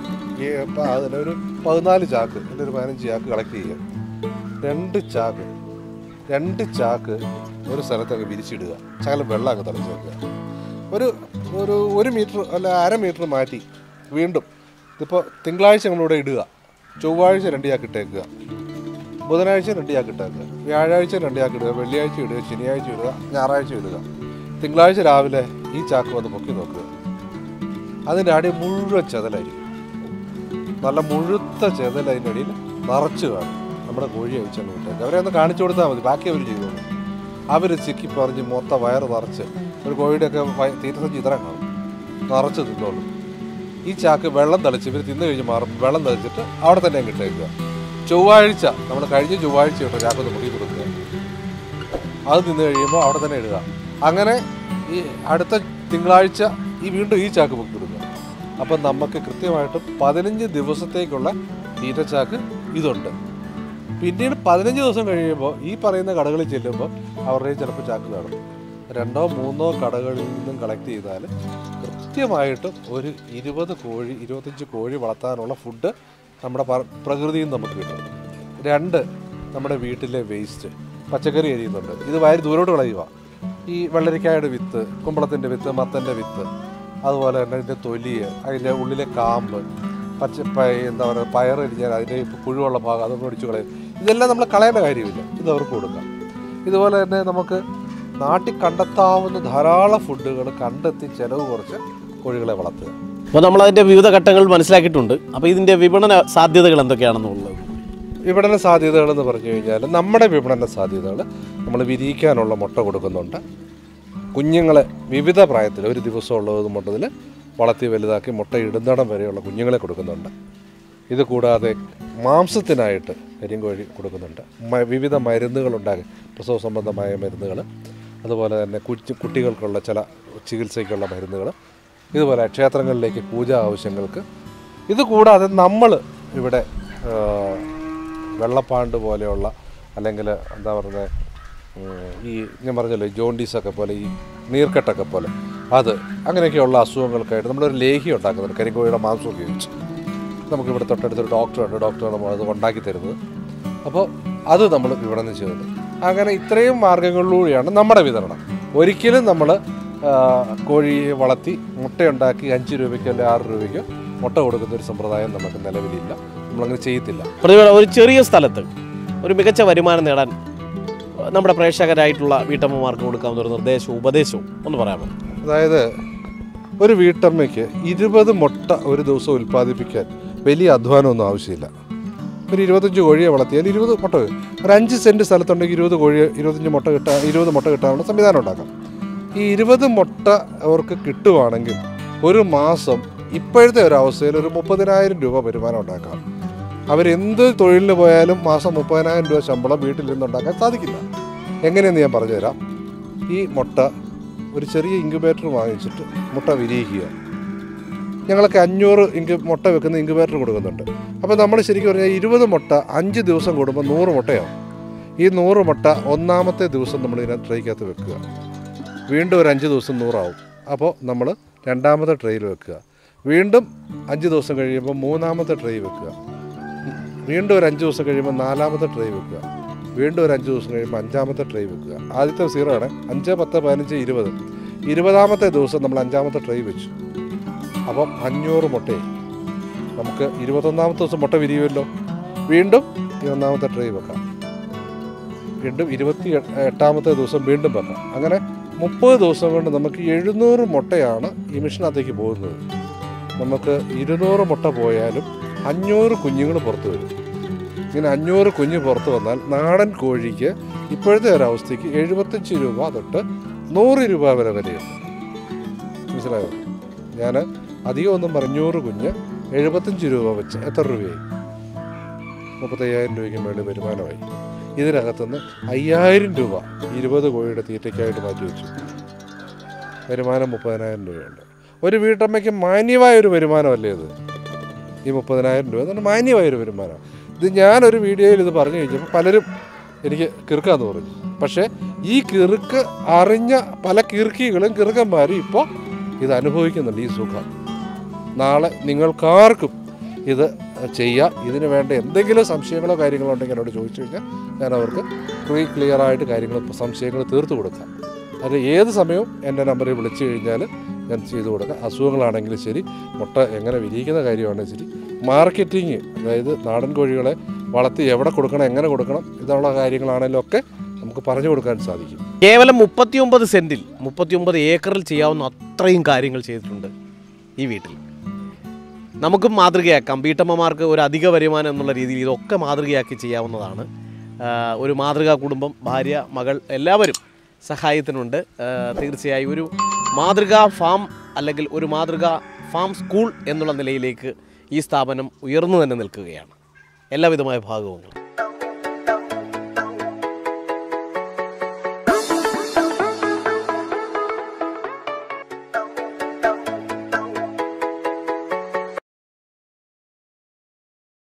ഒരു പതിനാല് ചാക്ക് അല്ലെങ്കിൽ ഒരു പതിനഞ്ച് ചാക്ക് കളക്ട് ചെയ്യുക രണ്ട് ചാക്ക് രണ്ട് ചാക്ക് ഒരു സ്ഥലത്തൊക്കെ വിരിച്ചിടുക. ശകലം വെള്ളമൊക്കെ തളിച്ച് വെക്കുക. ഒരു ഒരു ഒരു മീറ്റർ അല്ല അര മീറ്റർ മാറ്റി വീണ്ടും ഇതിപ്പോൾ തിങ്കളാഴ്ച നമ്മളിവിടെ ഇടുക. ചൊവ്വാഴ്ച രണ്ട് ചാക്ക് ഇട്ടേക്കുക. ബുധനാഴ്ച രണ്ട് ചാക്ക് ഇട്ടേക്കുക. വ്യാഴാഴ്ച രണ്ട് ചാക്ക് ഇടുക. വെള്ളിയാഴ്ച ഇടുക. ശനിയാഴ്ച ഇടുക. ഞായറാഴ്ച ഇടുക. തിങ്കളാഴ്ച രാവിലെ ഈ ചാക്ക് വന്ന് പൊക്കി നോക്കുക. അതിന്റെ അടി മുഴുവൻ ചെതലായിരിക്കും. നല്ല മുഴുത്ത ചെതൽ അതിന്റെ അടിയിൽ നിറച്ച് കാണും. നമ്മുടെ കോഴി അയച്ചങ്ങ് വിട്ടേക്ക്. അവരെ ഒന്ന് കാണിച്ചു കൊടുത്താൽ മതി. ബാക്കി അവർ ചെയ്തോളൂ. അവർ ചിക്കി പറഞ്ഞ് മൊത്തം വയറ് നിറച്ച് ഒരു കോഴിയുടെയൊക്കെ തീറ്റസഞ്ചി ഇത്രയും കാണും. നിറച്ച് തിന്നോളും. ഈ ചാക്ക് വെള്ളം തളിച്ച് ഇവർ തിന്നു കഴിഞ്ഞ് മാറും. വെള്ളം തളിച്ചിട്ട് അവിടെ തന്നെ കിട്ടേക്കുക ചൊവ്വാഴ്ച നമ്മൾ കഴിഞ്ഞ ചൊവ്വാഴ്ച ഇട്ട് ചാക്ക് ഒന്ന് മുടി കൊടുക്കുക. അത് തിന്നു കഴിയുമ്പോൾ അവിടെ തന്നെ ഇടുക. അങ്ങനെ ഈ അടുത്ത തിങ്കളാഴ്ച ഈ വീണ്ടും ഈ ചാക്ക് പൊക്കി കൊടുക്കുക. അപ്പം നമുക്ക് കൃത്യമായിട്ട് പതിനഞ്ച് ദിവസത്തേക്കുള്ള തീറ്റച്ചാക്ക് ഇതുണ്ട്. പിന്നീട് പതിനഞ്ച് ദിവസം കഴിയുമ്പോൾ ഈ പറയുന്ന കടകളിൽ ചെല്ലുമ്പോൾ അവരുടെ ചിലപ്പോൾ ചാക്ക് കാണും. രണ്ടോ മൂന്നോ കടകളിൽ നിന്നും കളക്ട് ചെയ്താൽ കൃത്യമായിട്ടും ഒരു ഇരുപത് കോഴി ഇരുപത്തഞ്ച് കോഴി വളർത്താനുള്ള ഫുഡ് നമ്മുടെ പ്രകൃതിയിൽ നമുക്ക് കിട്ടും. രണ്ട് നമ്മുടെ വീട്ടിലെ വേസ്റ്റ് പച്ചക്കറി എഴുതുന്നുണ്ട് ഇത് വയറ് ദൂരോട്ട് കളയുക. ഈ വെള്ളരിക്കായുടെ വിത്ത് കുമ്പളത്തിന്റെ വിത്ത് മത്തന്റെ വിത്ത് അതുപോലെ തന്നെ അതിന്റെ തൊലി അതിന്റെ ഉള്ളിലെ കാമ്പ് പച്ച എന്താ പറയുക പയർ പയറരിഞ്ഞാൽ അതിന്റെ പുഴുവുള്ള ഭാഗം അതൊന്നും ഒടിച്ചു കളയും. ഇതെല്ലാം നമ്മൾ കളയേണ്ട കാര്യമില്ല. ഇത് അവർക്ക് കൊടുക്കാം. ഇതുപോലെ തന്നെ നമുക്ക് നാട്ടിൽ കണ്ടെത്താവുന്ന ധാരാളം ഫുഡുകൾ കണ്ടെത്തി ചിലവ് കുറച്ച് കോഴികളെ വളർത്തുക. അപ്പോൾ നമ്മൾ അതിന്റെ വിവിധ ഘട്ടങ്ങൾ മനസ്സിലാക്കിയിട്ടുണ്ട്. അപ്പോൾ ഇതിന്റെ വിപണന സാധ്യതകൾ എന്തൊക്കെയാണെന്നുള്ളത്? വിപണന സാധ്യതകൾ എന്ന് പറഞ്ഞു കഴിഞ്ഞാൽ നമ്മുടെ വിപണന സാധ്യതകൾ നമ്മൾ വിരിയിക്കാനുള്ള മുട്ട കൊടുക്കുന്നുണ്ട്. കുഞ്ഞുങ്ങളെ വിവിധ പ്രായത്തിൽ ഒരു ദിവസം ഉള്ളത് മുട്ടതിൽ വളർത്തി വലുതാക്കി മുട്ട ഇടുന്നിടം വരെയുള്ള കുഞ്ഞുങ്ങളെ കൊടുക്കുന്നുണ്ട്. ഇത് കൂടാതെ മാംസത്തിനായിട്ട് കരിങ്കോഴി കൊടുക്കുന്നുണ്ട്. വിവിധ മരുന്നുകളുണ്ടാകും പ്രസവ സംബന്ധമായ മരുന്നുകൾ അതുപോലെ തന്നെ കുറ്റി കുട്ടികൾക്കുള്ള ചില ചികിത്സയ്ക്കുള്ള മരുന്നുകൾ ഇതുപോലെ ക്ഷേത്രങ്ങളിലേക്ക് പൂജ ആവശ്യങ്ങൾക്ക്. ഇത് കൂടാതെ നമ്മൾ ഇവിടെ വെള്ളപ്പാണ്ട് പോലെയുള്ള അല്ലെങ്കിൽ എന്താ പറയുന്നത് ഈ ഞാൻ പറഞ്ഞല്ലോ ജോണ്ടീസൊക്കെ പോലെ ഈ നീർക്കെട്ടൊക്കെ പോലെ അത് അങ്ങനെയൊക്കെയുള്ള അസുഖങ്ങൾക്കായിട്ട് നമ്മളൊരു ലേഹി ഉണ്ടാക്കുന്നുണ്ട്. കരിങ്കോഴിയുടെ മാംസം ഉപയോഗിച്ച്. നമുക്കിവിടെ തൊട്ടടുത്തൊരു ഡോക്ടറുണ്ട്. ഡോക്ടറാണ് നമ്മളത് അത് ഉണ്ടാക്കി തരുന്നത്. അപ്പോൾ അത് നമ്മൾ വിപണനം ചെയ്യുന്നത്. അങ്ങനെ ഇത്രയും മാർഗങ്ങളിലൂടെയാണ് നമ്മുടെ വിതരണം. ഒരിക്കലും നമ്മൾ കോഴിയെ വളർത്തി മുട്ടയുണ്ടാക്കി അഞ്ച് രൂപയ്ക്കോ അല്ലെങ്കിൽ ആറ് രൂപയ്ക്കോ മുട്ട കൊടുക്കുന്ന ഒരു സമ്പ്രദായം നമുക്ക് നിലവിലില്ല. നമ്മളങ്ങനെ ചെയ്യത്തില്ല. പ്രതിഭ ഒരു ചെറിയ സ്ഥലത്ത് ഒരു മികച്ച വരുമാനം നേടാൻ നമ്മുടെ പ്രേക്ഷകരായിട്ടുള്ള വീട്ടമ്മമാർക്ക് കൊടുക്കാവുന്ന ഒരു നിർദ്ദേശവും ഉപദേശവും ഒന്ന് പറയാമോ? അതായത് ഒരു വീട്ടമ്മയ്ക്ക് ഇരുപത് മുട്ട ഒരു ദിവസം ഉൽപ്പാദിപ്പിക്കാൻ വലിയ അധ്വാനമൊന്നും ആവശ്യമില്ല. ഒരു ഇരുപത്തഞ്ച് കോഴിയെ വളർത്തിയാൽ ഇരുപത് മുട്ട. ഒരു അഞ്ച് സെന്റ് സ്ഥലത്തുണ്ടെങ്കിൽ ഇരുപത് കോഴി ഇരുപത്തഞ്ച് മുട്ട കിട്ടാൻ ഇരുപത് മുട്ട കിട്ടാനുള്ള സംവിധാനം ഉണ്ടാക്കാം. ഈ ഇരുപത് മുട്ട അവർക്ക് കിട്ടുവാണെങ്കിൽ ഒരു മാസം ഇപ്പോഴത്തെ ഒരു അവസ്ഥയിൽ ഒരു മുപ്പതിനായിരം രൂപ വരുമാനം ഉണ്ടാക്കാം. അവരെന്ത് തൊഴിലിന് പോയാലും മാസം മുപ്പതിനായിരം രൂപ ശമ്പളം വീട്ടിൽ നിന്ന് ഉണ്ടാക്കാൻ സാധിക്കില്ല. എങ്ങനെയെന്ന് ഞാൻ പറഞ്ഞുതരാം. ഈ മുട്ട ഒരു ചെറിയ ഇൻക്യുബേറ്റർ വാങ്ങിച്ചിട്ട് മുട്ട വിരിയിക്കുക. ഞങ്ങളൊക്കെ അഞ്ഞൂറ് ഇങ്ക് മുട്ട വെക്കുന്ന ഇങ്കുബേറ്റർ കൊടുക്കുന്നുണ്ട്. അപ്പോൾ നമ്മൾ ശരിക്കും പറഞ്ഞാൽ ഇരുപത് മുട്ട അഞ്ച് ദിവസം കൂടുമ്പോൾ നൂറ് മുട്ടയാവും. ഈ നൂറ് മുട്ട ഒന്നാമത്തെ ദിവസം നമ്മൾ ഇതിനകത്ത് ട്രേക്കകത്ത് വെക്കുക. വീണ്ടും ഒരു അഞ്ച് ദിവസം നൂറാവും. അപ്പോൾ നമ്മൾ രണ്ടാമത്തെ ട്രെയിൽ വെക്കുക. വീണ്ടും അഞ്ച് ദിവസം കഴിയുമ്പോൾ മൂന്നാമത്തെ ട്രേ വെക്കുക. വീണ്ടും ഒരു അഞ്ച് ദിവസം കഴിയുമ്പോൾ നാലാമത്തെ ട്രേ വെക്കുക. വീണ്ടും ഒരു അഞ്ച് ദിവസം കഴിയുമ്പോൾ അഞ്ചാമത്തെ ട്രേ വെക്കുക. ആദ്യത്തെ സീറോ ആണ്. അഞ്ച് പത്ത് പതിനഞ്ച് ഇരുപത്. ഇരുപതാമത്തെ ദിവസം നമ്മൾ അഞ്ചാമത്തെ ട്രേ വെച്ചു. അപ്പം അഞ്ഞൂറ് മുട്ടയും നമുക്ക് ഇരുപത്തൊന്നാമത്തെ ദിവസം മുട്ട വിരിയുമല്ലോ. വീണ്ടും ഇരുപതാമത്തെ ട്രേ വെക്കാം. വീണ്ടും ഇരുപത്തി എട്ടാമത്തെ ദിവസം വീണ്ടും വെക്കാം. അങ്ങനെ മുപ്പത് ദിവസം കൊണ്ട് നമുക്ക് എഴുന്നൂറ് മുട്ടയാണ് ഈ മിഷനകത്തേക്ക് പോകുന്നത്. നമുക്ക് ഇരുന്നൂറ് മുട്ട പോയാലും അഞ്ഞൂറ് കുഞ്ഞുങ്ങൾ പുറത്തു വരും. ഇങ്ങനെ അഞ്ഞൂറ് കുഞ്ഞ് പുറത്തു വന്നാൽ നാടൻ കോഴിക്ക് ഇപ്പോഴത്തെ ഒരവസ്ഥയ്ക്ക് എഴുപത്തഞ്ച് രൂപ തൊട്ട് നൂറ് രൂപ വരെ വിലയുണ്ട്. മനസ്സിലായോ? ഞാൻ അധികം ഒന്നും പറഞ്ഞൂറ് കുഞ്ഞ് എഴുപത്തഞ്ച് രൂപ വെച്ച് എത്ര രൂപയായി? മുപ്പത്തയ്യായിരം രൂപയ്ക്ക് മേളിൽ വരുമാനമായി. ഇതിനകത്തുനിന്ന് അയ്യായിരം രൂപ ഇരുപത് കോഴിയുടെ തീറ്റയ്ക്കായിട്ട് മാറ്റി വെച്ചു. വരുമാനം മുപ്പതിനായിരം രൂപയുണ്ട്. ഒരു വീട്ടമ്മയ്ക്ക് മാന്യമായ ഒരു വരുമാനമല്ലേ ഇത്? ഈ മുപ്പതിനായിരം രൂപ എന്ന് മാന്യമായ ഒരു വരുമാനം. ഇത് ഞാനൊരു വീഡിയോയിൽ ഇത് പറഞ്ഞു കഴിഞ്ഞപ്പോൾ പലരും എനിക്ക് കിറുക്കാന്ന് പറഞ്ഞു. പക്ഷേ ഈ കിറുക്ക് അറിഞ്ഞ പല കിറുക്കികളും കിറുക്കന്മാരും ഇപ്പോൾ ഇത് അനുഭവിക്കുന്നുണ്ട് ഈ സുഖം. നാളെ നിങ്ങൾക്കാർക്കും ഇത് ചെയ്യാം. ഇതിന് വേണ്ട എന്തെങ്കിലും സംശയങ്ങളോ കാര്യങ്ങളോ ഉണ്ടെങ്കിൽ എന്നോട് ചോദിച്ചു കഴിഞ്ഞാൽ ഞാൻ അവർക്ക് ഫ്രീ ക്ലിയർ ആയിട്ട് കാര്യങ്ങൾ സംശയങ്ങൾ തീർത്തു കൊടുക്കാം. അത് ഏത് സമയവും എന്റെ നമ്പറിൽ വിളിച്ചു കഴിഞ്ഞാൽ ഞാൻ ചെയ്തു കൊടുക്കാം. അസുഖങ്ങളാണെങ്കിലും ശരി മുട്ട എങ്ങനെ വിരിയിക്കുന്ന കാര്യമാണെങ്കിൽ ശരി മാർക്കറ്റിങ് അതായത് നാടൻ കോഴികളെ വളർത്തി എവിടെ കൊടുക്കണം എങ്ങനെ കൊടുക്കണം ഇതുള്ള കാര്യങ്ങളാണെങ്കിലും ഒക്കെ നമുക്ക് പറഞ്ഞു കൊടുക്കാൻ സാധിക്കും. കേവലം മുപ്പത്തിയൊമ്പത് സെന്റിൽ മുപ്പത്തിയൊമ്പത് ഏക്കറിൽ ചെയ്യാവുന്ന അത്രയും കാര്യങ്ങൾ ചെയ്തിട്ടുണ്ട് ഈ വീട്ടിൽ. നമുക്കും മാതൃകയാക്കാം. വീട്ടമ്മമാർക്ക് ഒരു അധിക വരുമാനം എന്നുള്ള രീതിയിൽ ഇതൊക്കെ മാതൃകയാക്കി ചെയ്യാവുന്നതാണ്. ഒരു മാതൃകാ കുടുംബം ഭാര്യ മകൾ എല്ലാവരും സഹായത്തിനുണ്ട്. തീർച്ചയായും ഒരു മാതൃകാ ഫാം അല്ലെങ്കിൽ ഒരു മാതൃകാ ഫാം സ്കൂൾ എന്നുള്ള നിലയിലേക്ക് ഈ സ്ഥാപനം ഉയർന്നു തന്നെ നിൽക്കുകയാണ്. എല്ലാവിധമായ ഭാഗവും